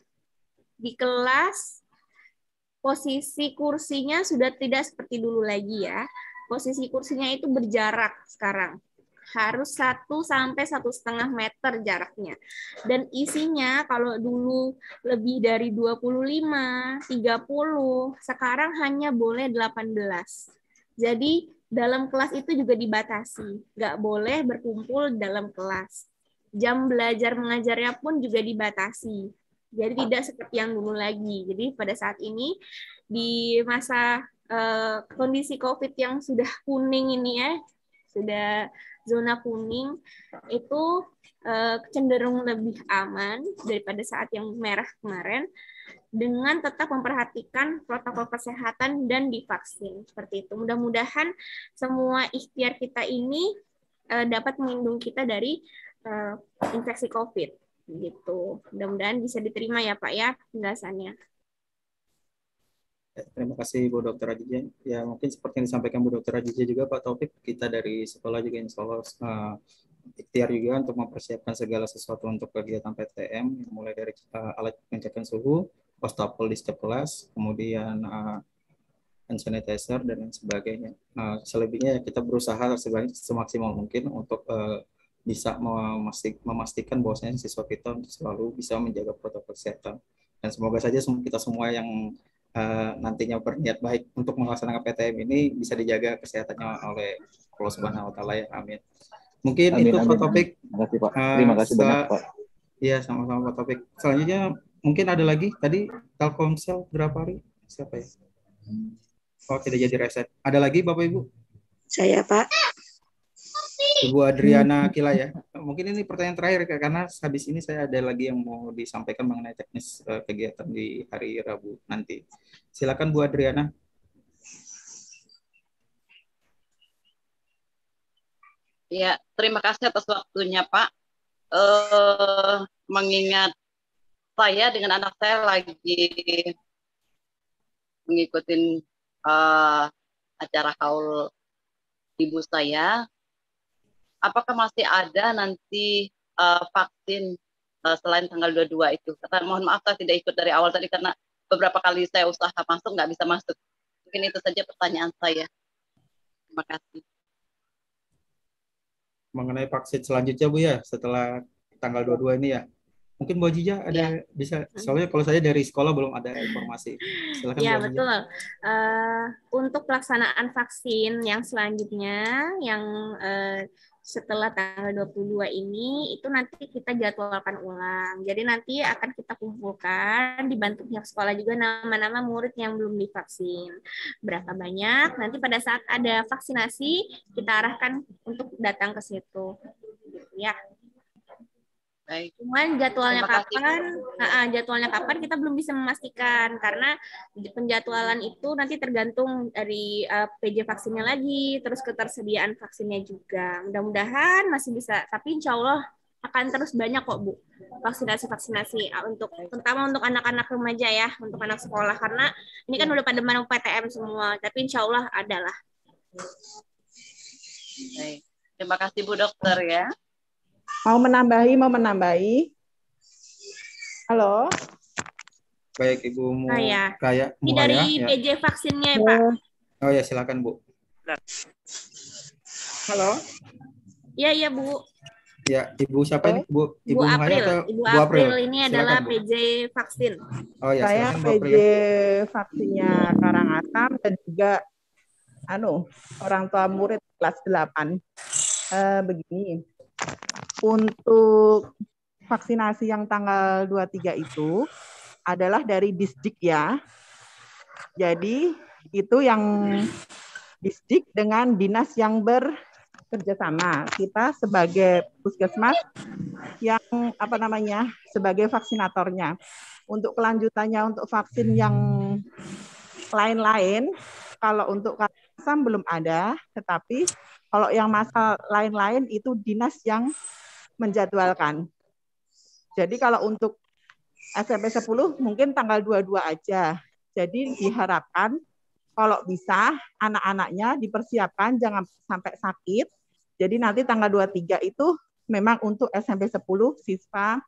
Speaker 4: Di kelas, posisi kursinya sudah tidak seperti dulu lagi ya. Posisi kursinya itu berjarak sekarang. Harus satu sampai satu setengah meter jaraknya. Dan isinya kalau dulu lebih dari 25, 30, sekarang hanya boleh 18. Jadi dalam kelas itu juga dibatasi. Nggak boleh berkumpul dalam kelas jam belajar mengajarnya pun juga dibatasi. Jadi tidak seperti yang dulu lagi. Jadi pada saat ini di masa uh, kondisi COVID yang sudah kuning ini ya, sudah zona kuning itu uh, cenderung lebih aman daripada saat yang merah kemarin dengan tetap memperhatikan protokol kesehatan dan divaksin seperti itu. Mudah-mudahan semua ikhtiar kita ini uh, dapat melindungi kita dari uh, infeksi COVID gitu. Mudah-mudahan bisa diterima ya Pak ya penjelasannya.
Speaker 7: Terima kasih Bu Dokter Ajija. Ya mungkin seperti yang disampaikan Bu Dokter Ajija juga Pak Taufik, kita dari sekolah juga insya Allah uh, ikhtiar juga untuk mempersiapkan segala sesuatu untuk kegiatan PTM, mulai dari uh, alat pengecekan suhu, wastafel di setiap kelas, kemudian uh, hand sanitizer dan lain sebagainya. Uh, selebihnya kita berusaha semaksimal mungkin untuk uh, bisa memastikan bahwasanya siswa kita selalu bisa menjaga protokol kesehatan dan semoga saja kita semua yang uh, nantinya berniat baik untuk melaksanakan PTM ini bisa dijaga kesehatannya oleh Allah Subhanahu wa taala ya amin. Mungkin amin, itu Pak Topik.
Speaker 16: Terima kasih Pak. Eh, Terima kasih uh, banyak Pak.
Speaker 7: Iya, sama-sama Pak Topik. Selanjutnya mungkin ada lagi tadi Telkomsel berapa hari? Siapa ya? Oh, tidak jadi reset. Ada lagi Bapak Ibu?
Speaker 17: Saya Pak.
Speaker 7: Ibu Adriana Kila ya. Mungkin ini pertanyaan terakhir karena habis ini saya ada lagi yang mau disampaikan mengenai teknis uh, kegiatan di hari Rabu nanti. Silakan Bu Adriana.
Speaker 9: Ya, terima kasih atas waktunya Pak. Uh, mengingat saya dengan anak saya lagi mengikuti uh, acara haul ibu saya. Apakah masih ada nanti uh, vaksin uh, selain tanggal 22 itu? Karena mohon maaf saya tidak ikut dari awal tadi karena beberapa kali saya usaha masuk nggak bisa masuk. Mungkin itu saja pertanyaan saya. Terima kasih.
Speaker 7: Mengenai vaksin selanjutnya Bu ya, setelah tanggal 22 ini ya. Mungkin Bu Jija ada ya. bisa soalnya kalau saya dari sekolah belum ada informasi.
Speaker 4: Silakan Ya, betul. Uh, untuk pelaksanaan vaksin yang selanjutnya yang uh, setelah tanggal 22 ini itu nanti kita jadwalkan ulang. Jadi nanti akan kita kumpulkan dibantu pihak sekolah juga nama-nama murid yang belum divaksin. Berapa banyak? Nanti pada saat ada vaksinasi kita arahkan untuk datang ke situ. Gitu ya. Baik. Cuman jadwalnya kapan, nah, jadwalnya kapan kita belum bisa memastikan karena penjadwalan itu nanti tergantung dari uh, eh, PJ vaksinnya lagi, terus ketersediaan vaksinnya juga. Mudah-mudahan masih bisa, tapi insya Allah akan terus banyak kok Bu vaksinasi-vaksinasi ah, untuk terutama untuk anak-anak remaja ya, untuk anak sekolah karena ini kan udah pada mau PTM semua, tapi insya Allah adalah.
Speaker 9: Baik. Terima kasih Bu Dokter ya.
Speaker 17: Mau menambahi, mau menambahi. Halo.
Speaker 7: Baik, Ibu mau
Speaker 4: oh, ya.
Speaker 7: kayak
Speaker 4: Ini dari ya. PJ vaksinnya ya, Pak.
Speaker 7: Oh ya, silakan, Bu.
Speaker 17: Halo.
Speaker 4: Iya, iya, Bu.
Speaker 7: Ya, Ibu siapa ini? Bu
Speaker 4: Ibu, Ibu April. Atau Ibu April, April ini silakan, adalah Bu. PJ vaksin.
Speaker 17: Oh ya, saya silakan, PJ vaksinnya Karangasem dan juga anu, orang tua murid kelas 8. Uh, begini, untuk vaksinasi yang tanggal 23 itu adalah dari Disdik ya. Jadi itu yang Disdik dengan dinas yang bekerjasama. Kita sebagai puskesmas yang apa namanya sebagai vaksinatornya. Untuk kelanjutannya untuk vaksin yang lain-lain, kalau untuk Kasam belum ada, tetapi kalau yang masa lain-lain itu dinas yang menjadwalkan. Jadi kalau untuk SMP 10 mungkin tanggal 22 aja. Jadi diharapkan kalau bisa anak-anaknya dipersiapkan jangan sampai sakit. Jadi nanti tanggal 23 itu memang untuk SMP 10 siswa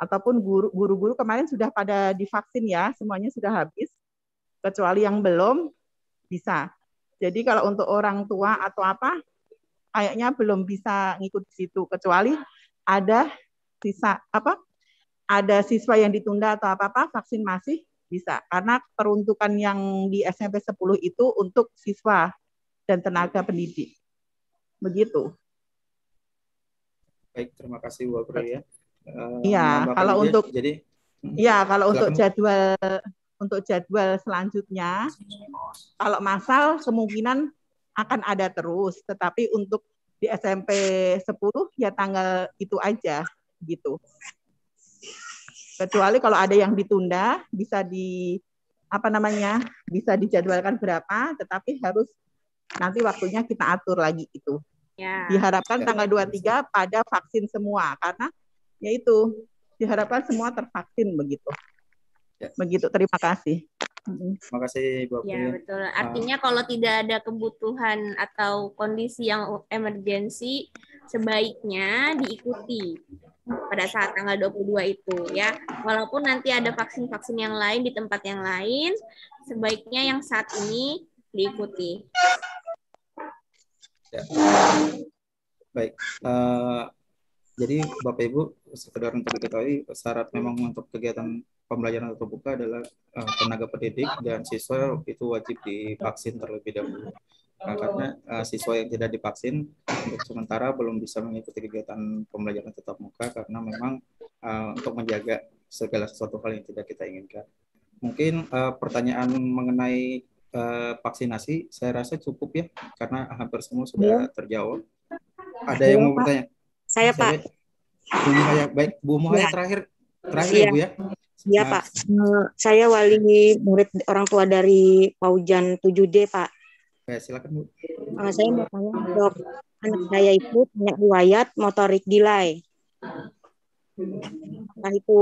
Speaker 17: ataupun guru-guru kemarin sudah pada divaksin ya, semuanya sudah habis. Kecuali yang belum bisa. Jadi kalau untuk orang tua atau apa kayaknya belum bisa ngikut di situ kecuali ada sisa apa ada siswa yang ditunda atau apa-apa vaksin masih bisa karena peruntukan yang di SMP 10 itu untuk siswa dan tenaga pendidik. Begitu.
Speaker 7: Baik, terima kasih Bu April ya.
Speaker 17: Uh, iya, kalau aja, untuk jadi Iya, kalau untuk jadwal untuk jadwal selanjutnya kalau masal kemungkinan akan ada terus, tetapi untuk di SMP 10 ya tanggal itu aja gitu. Kecuali kalau ada yang ditunda bisa di apa namanya? bisa dijadwalkan berapa tetapi harus nanti waktunya kita atur lagi itu. Ya. Diharapkan tanggal 23 pada vaksin semua karena yaitu diharapkan semua tervaksin begitu. Ya. Begitu, terima kasih.
Speaker 7: Terima kasih
Speaker 4: Ya, betul. Artinya uh, kalau tidak ada kebutuhan atau kondisi yang emergensi, sebaiknya diikuti pada saat tanggal 22 itu ya. Walaupun nanti ada vaksin-vaksin yang lain di tempat yang lain, sebaiknya yang saat ini diikuti.
Speaker 7: Ya. Baik. Uh, jadi Bapak Ibu sekedar untuk diketahui syarat memang untuk kegiatan pembelajaran terbuka adalah uh, tenaga pendidik dan siswa itu wajib divaksin terlebih dahulu. Nah, karena uh, siswa yang tidak divaksin untuk sementara belum bisa mengikuti kegiatan pembelajaran tetap muka karena memang uh, untuk menjaga segala sesuatu hal yang tidak kita inginkan. Mungkin uh, pertanyaan mengenai uh, vaksinasi saya rasa cukup ya karena hampir semua sudah ya. terjawab. Ada yang mau bertanya?
Speaker 18: Saya, Pak.
Speaker 7: Bu Muhaya, baik. Bu Muhaya ya. terakhir terakhir ya. Bu ya.
Speaker 18: Iya nah. Pak, eh, saya wali murid orang tua dari Paujan 7D Pak.
Speaker 7: Ya, silakan Bu.
Speaker 18: Uh, saya mau tanya dok, anak saya itu punya riwayat motorik delay. Nah itu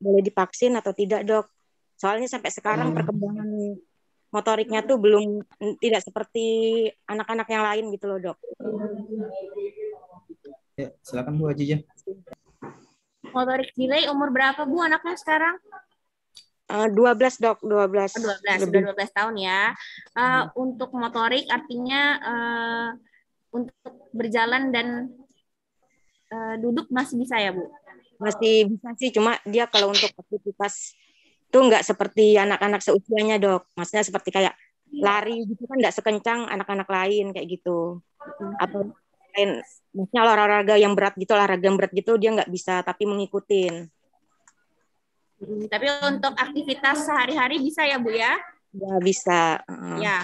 Speaker 18: boleh divaksin atau tidak dok? Soalnya sampai sekarang
Speaker 17: Hmm.
Speaker 18: perkembangan motoriknya tuh belum tidak seperti anak-anak yang lain gitu loh dok.
Speaker 7: Ya, silakan Bu Ajijah.
Speaker 4: Motorik delay umur berapa Bu anaknya sekarang?
Speaker 18: Eh, 12 dok, 12.
Speaker 4: 12,
Speaker 18: Lebih.
Speaker 4: sudah 12 tahun ya. Eh, untuk motorik artinya eh, untuk berjalan dan eh, duduk masih bisa ya Bu?
Speaker 18: Masih bisa sih, cuma dia kalau untuk aktivitas tuh nggak seperti anak-anak seusianya dok. Maksudnya seperti kayak lari gitu kan nggak sekencang anak-anak lain kayak gitu. Atau lain, maksudnya olahraga yang berat gitu, olahraga yang berat gitu dia nggak bisa, tapi mengikutin.
Speaker 4: Tapi untuk aktivitas sehari-hari bisa ya Bu ya?
Speaker 18: Ya bisa.
Speaker 4: Ya,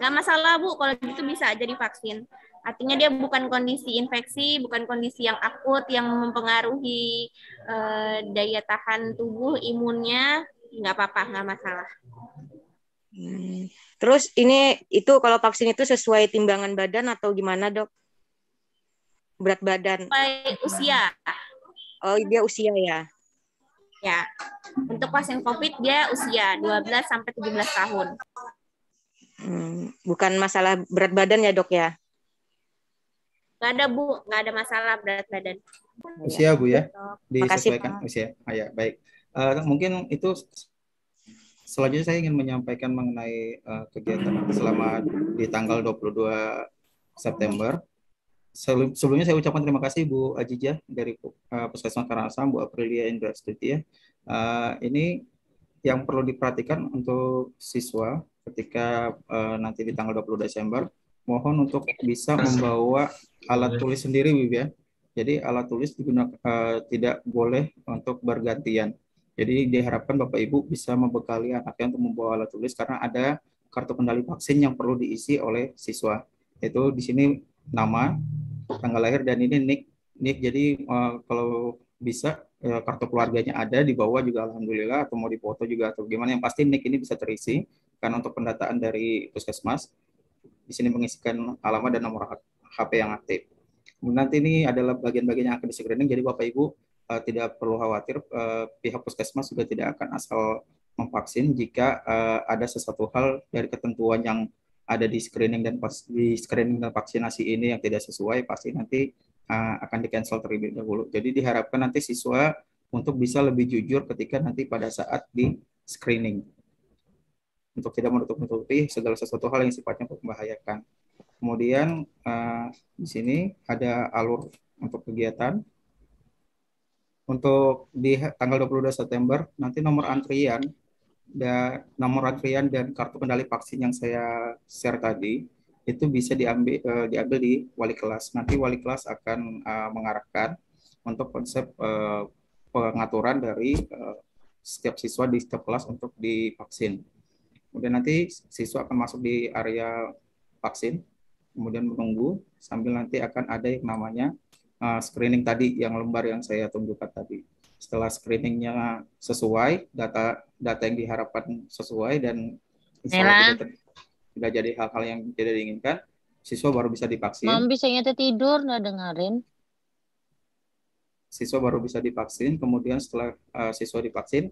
Speaker 4: nggak masalah Bu, kalau gitu bisa aja divaksin. Artinya dia bukan kondisi infeksi, bukan kondisi yang akut yang mempengaruhi eh, daya tahan tubuh, imunnya, nggak apa-apa, nggak masalah.
Speaker 18: Hmm. Terus ini itu kalau vaksin itu sesuai timbangan badan atau gimana dok? Berat badan?
Speaker 4: Sampai usia,
Speaker 18: Oh dia usia ya?
Speaker 4: ya. Untuk vaksin COVID dia usia 12 sampai 17 tahun.
Speaker 18: Hmm, Bukan masalah berat badan ya dok ya?
Speaker 4: Nggak ada Bu, nggak ada masalah berat badan.
Speaker 7: Usia Bu ya,
Speaker 18: Makasih,
Speaker 7: disesuaikan usia. Ah, ya, baik. Eh, mungkin itu selanjutnya saya ingin menyampaikan mengenai eh, kegiatan selama di tanggal 22 September. Sebelum- Sebelumnya saya ucapkan terima kasih Bu Ajijah dari eh, Puskesmas Karangasem, Bu Aprilia Indra Stuti ya. Eh, ini yang perlu diperhatikan untuk siswa ketika eh, nanti di tanggal 20 Desember, mohon untuk bisa membawa alat tulis sendiri, Bu ya. Jadi alat tulis digunakan eh, tidak boleh untuk bergantian. Jadi diharapkan Bapak Ibu bisa membekali anaknya untuk membawa alat tulis karena ada kartu kendali vaksin yang perlu diisi oleh siswa. Itu di sini nama, tanggal lahir dan ini nik. Nik jadi eh, kalau bisa eh, kartu keluarganya ada di bawah juga alhamdulillah atau mau dipoto juga atau gimana yang pasti nik ini bisa terisi karena untuk pendataan dari puskesmas di sini mengisikan alamat dan nomor HP yang aktif. Nanti ini adalah bagian-bagian yang akan di screening, jadi Bapak Ibu eh, tidak perlu khawatir, eh, pihak puskesmas juga tidak akan asal memvaksin jika eh, ada sesuatu hal dari ketentuan yang ada di screening dan pas di screening dan vaksinasi ini yang tidak sesuai, pasti nanti eh, akan di cancel terlebih dahulu. Jadi diharapkan nanti siswa untuk bisa lebih jujur ketika nanti pada saat di screening untuk tidak menutup-nutupi segala sesuatu hal yang sifatnya membahayakan. Kemudian eh, di sini ada alur untuk kegiatan. Untuk di tanggal 22 September nanti nomor antrian dan nomor antrian dan kartu kendali vaksin yang saya share tadi itu bisa diambil eh, diambil di wali kelas. Nanti wali kelas akan eh, mengarahkan untuk konsep eh, pengaturan dari eh, setiap siswa di setiap kelas untuk divaksin. Kemudian nanti siswa akan masuk di area vaksin, kemudian menunggu sambil nanti akan ada yang namanya uh, screening tadi yang lembar yang saya tunjukkan tadi. Setelah screeningnya sesuai, data data yang diharapkan sesuai dan tidak, jadi hal-hal yang tidak diinginkan, siswa baru bisa divaksin.
Speaker 19: Mam bisanya teh tidur nggak dengerin.
Speaker 7: siswa baru bisa divaksin. Kemudian setelah uh, siswa divaksin,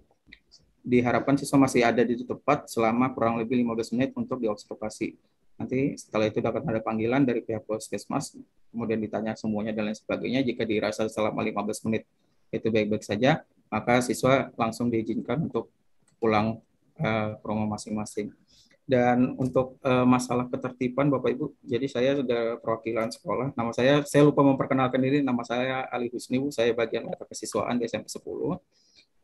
Speaker 7: diharapkan siswa masih ada di tempat selama kurang lebih 15 menit untuk diobservasi. Nanti setelah itu dapat ada panggilan dari pihak puskesmas, kemudian ditanya semuanya dan lain sebagainya. Jika dirasa selama 15 menit itu baik-baik saja, maka siswa langsung diizinkan untuk pulang uh, ke rumah masing-masing. Dan untuk eh, masalah ketertiban Bapak Ibu, jadi saya sudah perwakilan sekolah. Nama saya, saya lupa memperkenalkan diri, nama saya Ali Husni, saya bagian mata kesiswaan di SMP 10.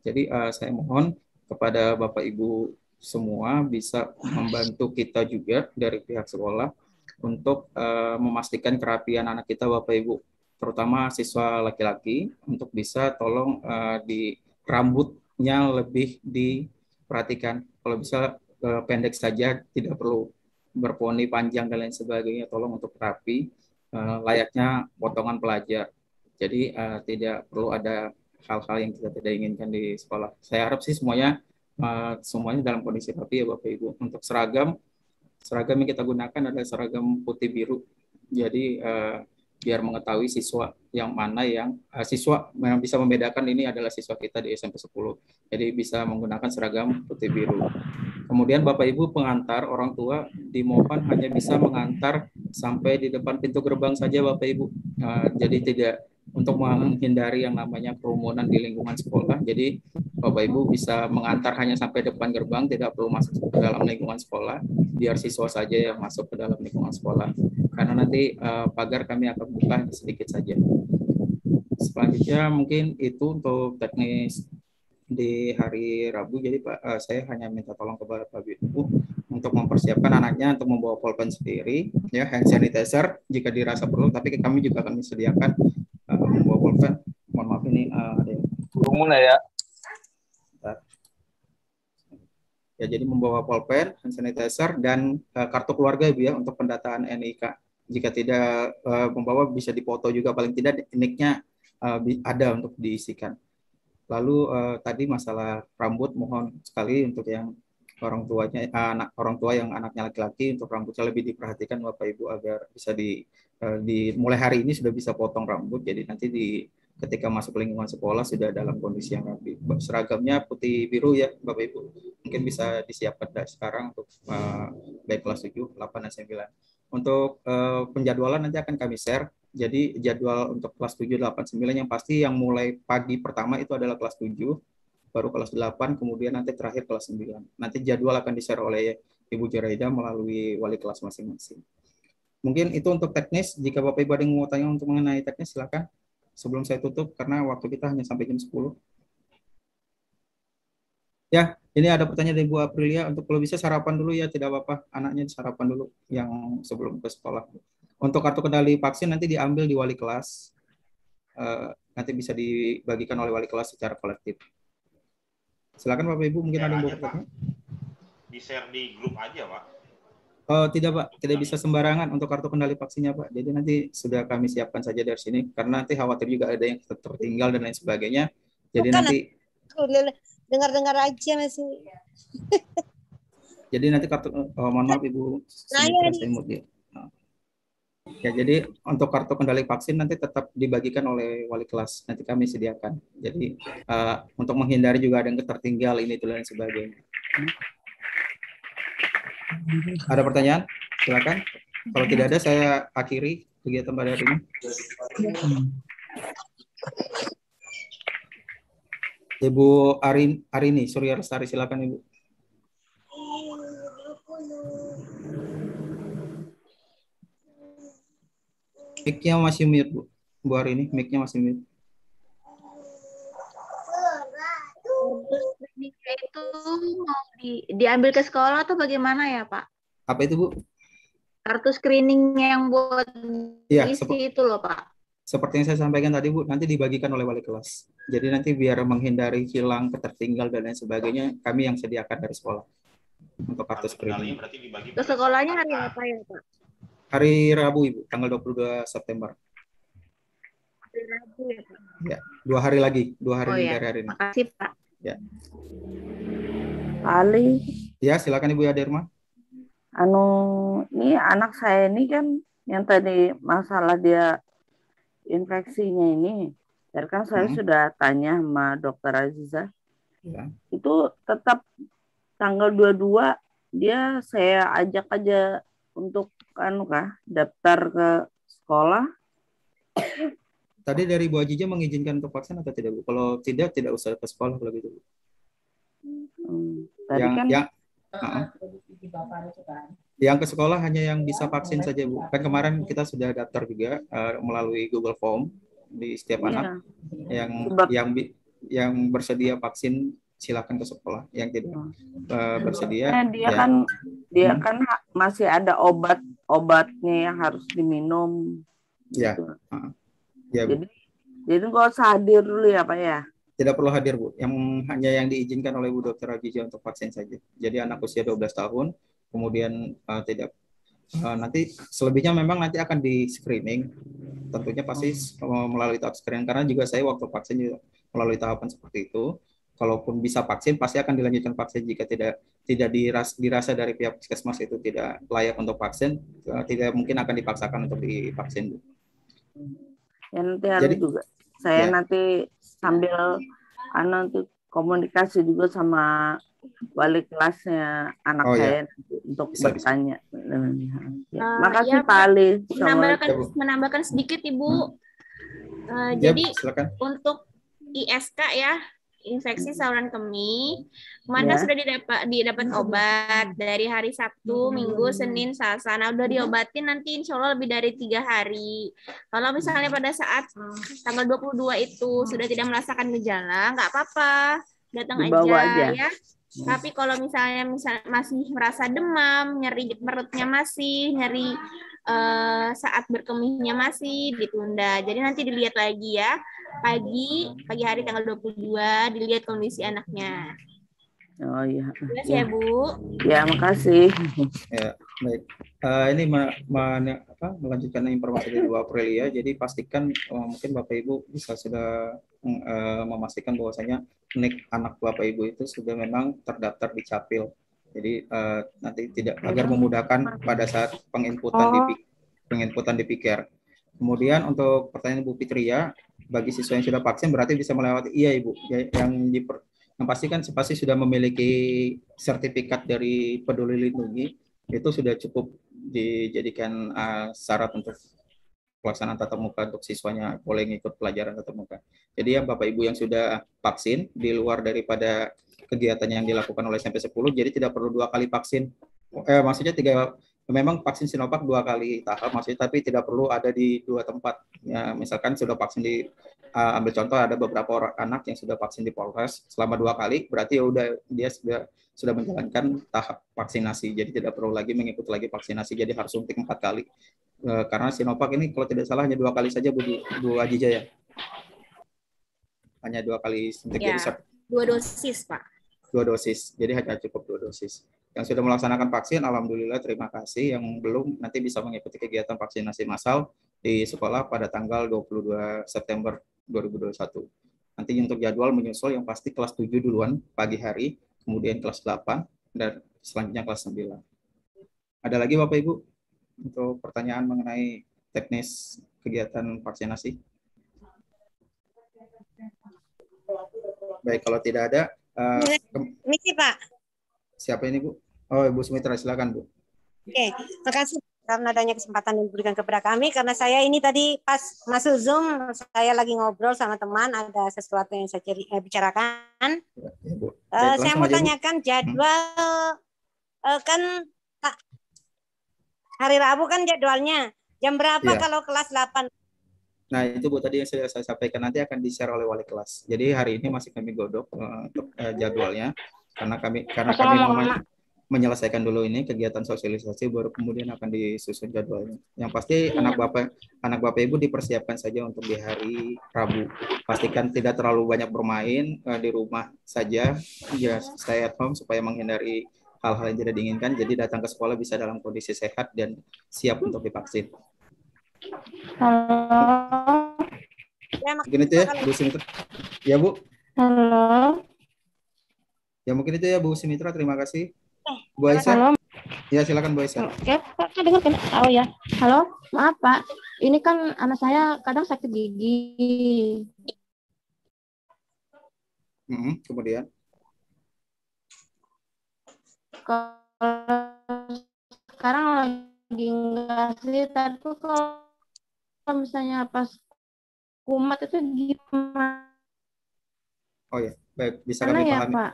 Speaker 7: Jadi eh, saya mohon kepada Bapak Ibu semua bisa membantu kita juga dari pihak sekolah untuk eh, memastikan kerapian anak kita Bapak Ibu, terutama siswa laki-laki untuk bisa tolong eh, di rambutnya lebih diperhatikan. Kalau bisa eh, pendek saja, tidak perlu berponi panjang dan lain sebagainya. Tolong untuk rapi, eh, layaknya potongan pelajar. Jadi eh, tidak perlu ada hal-hal yang kita tidak inginkan di sekolah. Saya harap sih semuanya eh, semuanya dalam kondisi rapi ya Bapak Ibu. Untuk seragam, seragam yang kita gunakan adalah seragam putih biru. Jadi eh, biar mengetahui siswa yang mana yang uh, siswa yang bisa membedakan ini adalah siswa kita di SMP 10. Jadi bisa menggunakan seragam putih biru. Kemudian Bapak Ibu pengantar orang tua dimohon hanya bisa mengantar sampai di depan pintu gerbang saja Bapak Ibu. Uh, jadi tidak untuk menghindari yang namanya kerumunan di lingkungan sekolah. Jadi Bapak Ibu bisa mengantar hanya sampai depan gerbang, tidak perlu masuk ke dalam lingkungan sekolah, biar siswa saja yang masuk ke dalam lingkungan sekolah. Karena nanti uh, pagar kami akan buka sedikit saja. Selanjutnya mungkin itu untuk teknis di hari Rabu. Jadi Pak, uh, saya hanya minta tolong kepada Pak Ibu untuk mempersiapkan anaknya untuk membawa pulpen sendiri, ya hand sanitizer jika dirasa perlu. Tapi kami juga akan disediakan uh, membawa pulpen. Mohon maaf ini uh, ada yang
Speaker 6: mulai ya.
Speaker 7: Ya, jadi membawa pulpen, hand sanitizer, dan uh, kartu keluarga Ibu ya untuk pendataan NIK. Jika tidak uh, membawa bisa dipoto juga paling tidak NIK-nya uh, ada untuk diisikan. Lalu uh, tadi masalah rambut mohon sekali untuk yang orang tuanya anak orang tua yang anaknya laki-laki untuk rambutnya lebih diperhatikan Bapak Ibu agar bisa di, uh, di mulai hari ini sudah bisa potong rambut jadi nanti di ketika masuk lingkungan sekolah sudah dalam kondisi yang rapi. Seragamnya putih biru ya Bapak Ibu. Mungkin bisa disiapkan sekarang untuk uh, baik kelas 7, 8 dan 9. Untuk uh, penjadwalan nanti akan kami share. Jadi jadwal untuk kelas 7, 8, 9 yang pasti yang mulai pagi pertama itu adalah kelas 7, baru kelas 8, kemudian nanti terakhir kelas 9. Nanti jadwal akan di-share oleh Ibu Jeraida melalui wali kelas masing-masing. Mungkin itu untuk teknis. Jika Bapak Ibu ada yang mau tanya untuk mengenai teknis, silakan sebelum saya tutup karena waktu kita hanya sampai jam 10. Ya, ini ada pertanyaan dari Bu Aprilia untuk kalau bisa sarapan dulu ya, tidak apa-apa. Anaknya sarapan dulu yang sebelum ke sekolah. Untuk kartu kendali vaksin nanti diambil di wali kelas. Uh, nanti bisa dibagikan oleh wali kelas secara kolektif. Silakan Bapak Ibu, mungkin ada yang mau bertanya.
Speaker 13: Di share di grup aja, Pak.
Speaker 7: Oh, tidak Pak, tidak bisa sembarangan untuk kartu kendali vaksinnya Pak. Jadi nanti sudah kami siapkan saja dari sini karena nanti khawatir juga ada yang tertinggal dan lain sebagainya. Jadi
Speaker 20: Bukan,
Speaker 7: nanti
Speaker 20: dengar-dengar aja masih.
Speaker 7: jadi nanti kartu oh, mohon maaf Ibu
Speaker 20: Nah, ya,
Speaker 7: saya mute ya. Ya, jadi untuk kartu kendali vaksin nanti tetap dibagikan oleh wali kelas. Nanti kami sediakan. Jadi uh, untuk menghindari juga ada yang tertinggal ini itu dan sebagainya. Ada pertanyaan? Silakan. Kalau tidak ada, saya akhiri kegiatan pada hari ini. Ibu Arin, Arini, Surya Lestari, silakan Ibu. Mic-nya masih mute, Bu. Bu Arini, mic-nya masih mute.
Speaker 2: itu mau di, diambil ke sekolah atau bagaimana ya Pak?
Speaker 7: Apa itu Bu?
Speaker 2: Kartu screening yang buat
Speaker 7: Iya,
Speaker 2: isi itu loh Pak.
Speaker 7: Seperti yang saya sampaikan tadi Bu, nanti dibagikan oleh wali kelas. Jadi nanti biar menghindari hilang, ketertinggal dan lain sebagainya, kami yang sediakan dari sekolah untuk kartu screening.
Speaker 2: Ke sekolahnya hari apa ya Pak?
Speaker 7: Hari Rabu Ibu, tanggal 22 September.
Speaker 2: Hari Rabu ya Pak.
Speaker 7: Ya, dua hari lagi, dua hari
Speaker 2: Oh ya,
Speaker 7: dari hari ini.
Speaker 2: makasih Pak.
Speaker 7: Ya.
Speaker 15: Ali,
Speaker 7: Ya, silakan Ibu Yadirma.
Speaker 15: anu ini anak saya ini kan yang tadi masalah dia infeksinya ini, dan kan saya
Speaker 7: Hmm.
Speaker 15: sudah tanya sama dokter Aziza,
Speaker 7: Ya.
Speaker 15: itu tetap tanggal 22 dia saya ajak aja untuk anu kah daftar ke sekolah
Speaker 7: Tadi dari Bu Ajija mengizinkan untuk vaksin atau tidak Bu? Kalau tidak, tidak usah ke sekolah kalau gitu. Bu.
Speaker 15: tadi
Speaker 7: yang,
Speaker 15: kan
Speaker 7: yang, uh-uh. Yang ke sekolah hanya yang bisa vaksin saja Bu. Kan kemarin kita sudah daftar juga uh, melalui Google Form di setiap
Speaker 15: Iya.
Speaker 7: anak yang yang bi- yang bersedia vaksin silakan ke sekolah. Yang tidak uh, bersedia
Speaker 15: Nah, dia
Speaker 7: ya.
Speaker 15: kan dia
Speaker 7: Hmm.
Speaker 15: kan masih ada obat obatnya yang harus diminum
Speaker 7: ya.
Speaker 15: gitu.
Speaker 7: Ya, Bu.
Speaker 15: jadi jadi nggak usah hadir dulu ya pak ya
Speaker 7: tidak perlu hadir Bu. Yang hanya yang diizinkan oleh Bu Dokter Ajija untuk vaksin saja. Jadi anak usia 12 tahun, kemudian uh, tidak uh, nanti selebihnya memang nanti akan di screening. Tentunya pasti uh, melalui tahap screening karena juga saya waktu vaksin juga melalui tahapan seperti itu. Kalaupun bisa vaksin pasti akan dilanjutkan vaksin jika tidak tidak diras, dirasa dari pihak puskesmas itu tidak layak untuk vaksin, uh, tidak mungkin akan dipaksakan untuk divaksin.
Speaker 15: Ya nanti harus
Speaker 11: Jadi-
Speaker 15: juga saya
Speaker 11: Ya.
Speaker 15: nanti sambil anu nanti komunikasi juga sama wali kelasnya anak
Speaker 11: Oh, ya.
Speaker 15: saya nanti untuk
Speaker 11: Bisa, bisa.
Speaker 15: bertanya. Ya.
Speaker 4: Eh,
Speaker 15: Makasih
Speaker 4: ya,
Speaker 15: Pak Ali.
Speaker 4: menambahkan
Speaker 11: Ya,
Speaker 4: menambahkan sedikit ibu Eh,
Speaker 11: Ya,
Speaker 4: jadi
Speaker 11: silakan.
Speaker 4: untuk ISK ya infeksi saluran kemih kemarin
Speaker 15: Ya.
Speaker 4: sudah didapat didapat obat dari hari Sabtu Minggu Senin Selasa nah udah diobatin nanti insya Allah lebih dari tiga hari kalau misalnya pada saat tanggal 22 itu sudah tidak merasakan gejala nggak apa-apa datang
Speaker 15: Dibawa
Speaker 4: aja,
Speaker 15: aja.
Speaker 4: ya tapi kalau misalnya misal masih merasa demam nyeri perutnya masih nyeri eh, saat berkemihnya masih ditunda. Jadi nanti dilihat lagi ya. Pagi, pagi hari tanggal 22 dilihat kondisi anaknya.
Speaker 15: Oh iya.
Speaker 4: Jelas ya, Bu?
Speaker 15: Ya, makasih.
Speaker 7: Ya, baik. Eh, ini me- apa, melanjutkan informasi dari Bu Aprilia. Jadi pastikan eh, mungkin Bapak Ibu bisa sudah eh, memastikan bahwasanya nik anak Bapak Ibu itu sudah memang terdaftar di Capil. Jadi eh, nanti tidak agar memudahkan pada saat penginputan di Pi- penginputan di PIKER. Kemudian untuk pertanyaan Bu Fitria, bagi siswa yang sudah vaksin berarti bisa melewati iya Ibu. Ya- Yang diper, yang pasti kan pasti sudah memiliki sertifikat dari Peduli Lindungi itu sudah cukup dijadikan uh, syarat untuk pelaksanaan tatap muka untuk siswanya boleh ngikut pelajaran tatap muka. Jadi ya Bapak Ibu yang sudah vaksin di luar daripada kegiatan yang dilakukan oleh SMP 10 jadi tidak perlu dua kali vaksin. Eh maksudnya tiga memang vaksin Sinovac dua kali tahap maksudnya tapi tidak perlu ada di dua tempat. Ya misalkan sudah vaksin di uh, ambil contoh ada beberapa orang anak yang sudah vaksin di Polres selama dua kali berarti ya udah dia sudah sudah menjalankan tahap vaksinasi. Jadi tidak perlu lagi mengikuti lagi vaksinasi jadi harus suntik empat kali. Eh, karena Sinovac ini kalau tidak salah hanya dua kali saja Bu, Bu Ajija ya hanya dua kali suntik
Speaker 4: Ya,
Speaker 7: jadi
Speaker 4: dua dosis, Pak.
Speaker 7: dua dosis jadi hanya cukup dua dosis yang sudah melaksanakan vaksin alhamdulillah terima kasih. Yang belum nanti bisa mengikuti kegiatan vaksinasi massal di sekolah pada tanggal 22 September 2021 nanti untuk jadwal menyusul yang pasti kelas 7 duluan pagi hari kemudian kelas 8 dan selanjutnya kelas 9 ada lagi Bapak Ibu untuk pertanyaan mengenai teknis kegiatan vaksinasi? Baik kalau tidak ada ke-
Speaker 20: Misi Pak.
Speaker 7: Siapa ini Bu? Oh Ibu Sumitra silakan Bu.
Speaker 20: Oke, makasih karena adanya kesempatan yang diberikan kepada kami. Karena saya ini tadi pas masuk Zoom, saya lagi ngobrol sama teman, ada sesuatu yang saya ceri- eh, bicarakan.
Speaker 7: Ya, Bu. Baik,
Speaker 20: saya mau
Speaker 7: aja, Bu.
Speaker 20: tanyakan jadwal eh, kan Pak, hari Rabu kan jadwalnya. Jam berapa
Speaker 7: Iya.
Speaker 20: kalau kelas 8?
Speaker 7: Nah itu Bu tadi yang saya, saya sampaikan nanti akan di share oleh wali kelas. Jadi hari ini masih kami godok eh, untuk eh, jadwalnya karena kami karena kami mau men- menyelesaikan dulu ini kegiatan sosialisasi baru kemudian akan disusun jadwalnya. Yang pasti anak bapak anak bapak ibu dipersiapkan saja untuk di hari Rabu. Pastikan tidak terlalu banyak bermain eh, di rumah saja, ya stay at home supaya menghindari hal-hal yang tidak diinginkan. Jadi datang ke sekolah bisa dalam kondisi sehat dan siap untuk divaksin.
Speaker 5: Halo.
Speaker 20: Ya,
Speaker 7: Mungkin itu ya, Bu Sumitra. Ya Bu,
Speaker 5: Halo.
Speaker 7: Ya mungkin itu ya Bu Sumitra. Terima kasih. Bu Aisyah.
Speaker 5: Halo.
Speaker 7: Ya silakan Bu Aisyah.
Speaker 5: Oke, Pak, dengar kan? Oh ya. Halo, maaf Pak. Ini kan anak saya kadang sakit gigi.
Speaker 7: Mhm, Kemudian.
Speaker 5: Kalau sekarang lagi enggak sih, tapi kalau misalnya pas kumat itu gimana
Speaker 7: Oh ya, baik bisa kami
Speaker 5: ya
Speaker 7: pahami.
Speaker 5: Pak?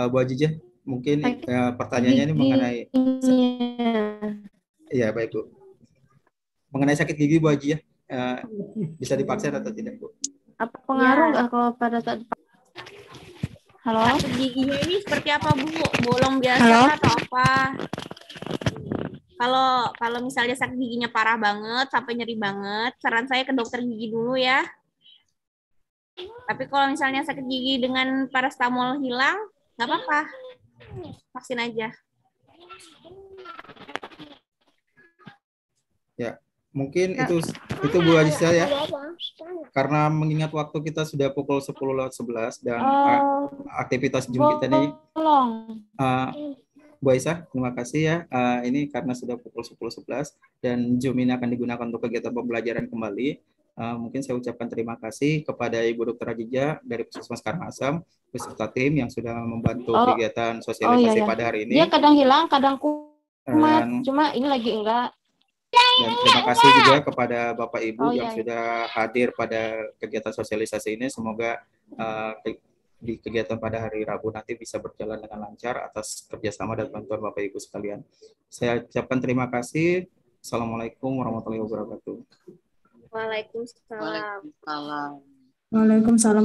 Speaker 7: Eh, Bu Ajijah, mungkin eh, pertanyaannya ini mengenai. Iya, baik Bu. Mengenai sakit gigi Bu Ajijah, eh, bisa divaksin atau tidak Bu?
Speaker 5: Apa pengaruh
Speaker 4: Ya.
Speaker 5: nggak kalau pada saat Halo?
Speaker 4: Sakit giginya ini seperti apa, Bu? Bolong biasa
Speaker 5: Halo?
Speaker 4: atau apa? Kalau kalau misalnya sakit giginya parah banget sampai nyeri banget, saran saya ke dokter gigi dulu ya. Tapi kalau misalnya sakit gigi dengan paracetamol hilang, nggak apa-apa. Vaksin aja.
Speaker 7: Ya, mungkin itu itu Bu Ajijah ya. Karena mengingat waktu kita sudah pukul 10 lewat 11 dan
Speaker 5: Oh,
Speaker 7: aktivitas Zoom kita ini
Speaker 5: bolong.
Speaker 7: eh, Bu Aisyah, terima kasih ya. Uh, ini karena sudah pukul 10.11 dan Zoom ini akan digunakan untuk kegiatan pembelajaran kembali. Uh, mungkin saya ucapkan terima kasih kepada Ibu Dr. Ajija dari Puskesmas Karangasem beserta tim yang sudah membantu
Speaker 5: Oh.
Speaker 7: kegiatan
Speaker 5: Oh
Speaker 7: sosialisasi
Speaker 5: iya, iya.
Speaker 7: pada hari ini.
Speaker 5: Dia kadang hilang, kadang kumat.
Speaker 7: Dan-
Speaker 5: Cuma ini lagi enggak.
Speaker 7: Dan terima kasih juga kepada Bapak Ibu
Speaker 5: Oh,
Speaker 7: yang
Speaker 5: iya, iya.
Speaker 7: sudah hadir pada kegiatan sosialisasi ini. Semoga uh, ke- di kegiatan pada hari Rabu nanti bisa berjalan dengan lancar atas kerjasama dan bantuan Bapak Ibu sekalian. Saya ucapkan terima kasih. Assalamualaikum warahmatullahi wabarakatuh.
Speaker 4: Waalaikumsalam.
Speaker 15: Waalaikumsalam.
Speaker 21: Waalaikumsalam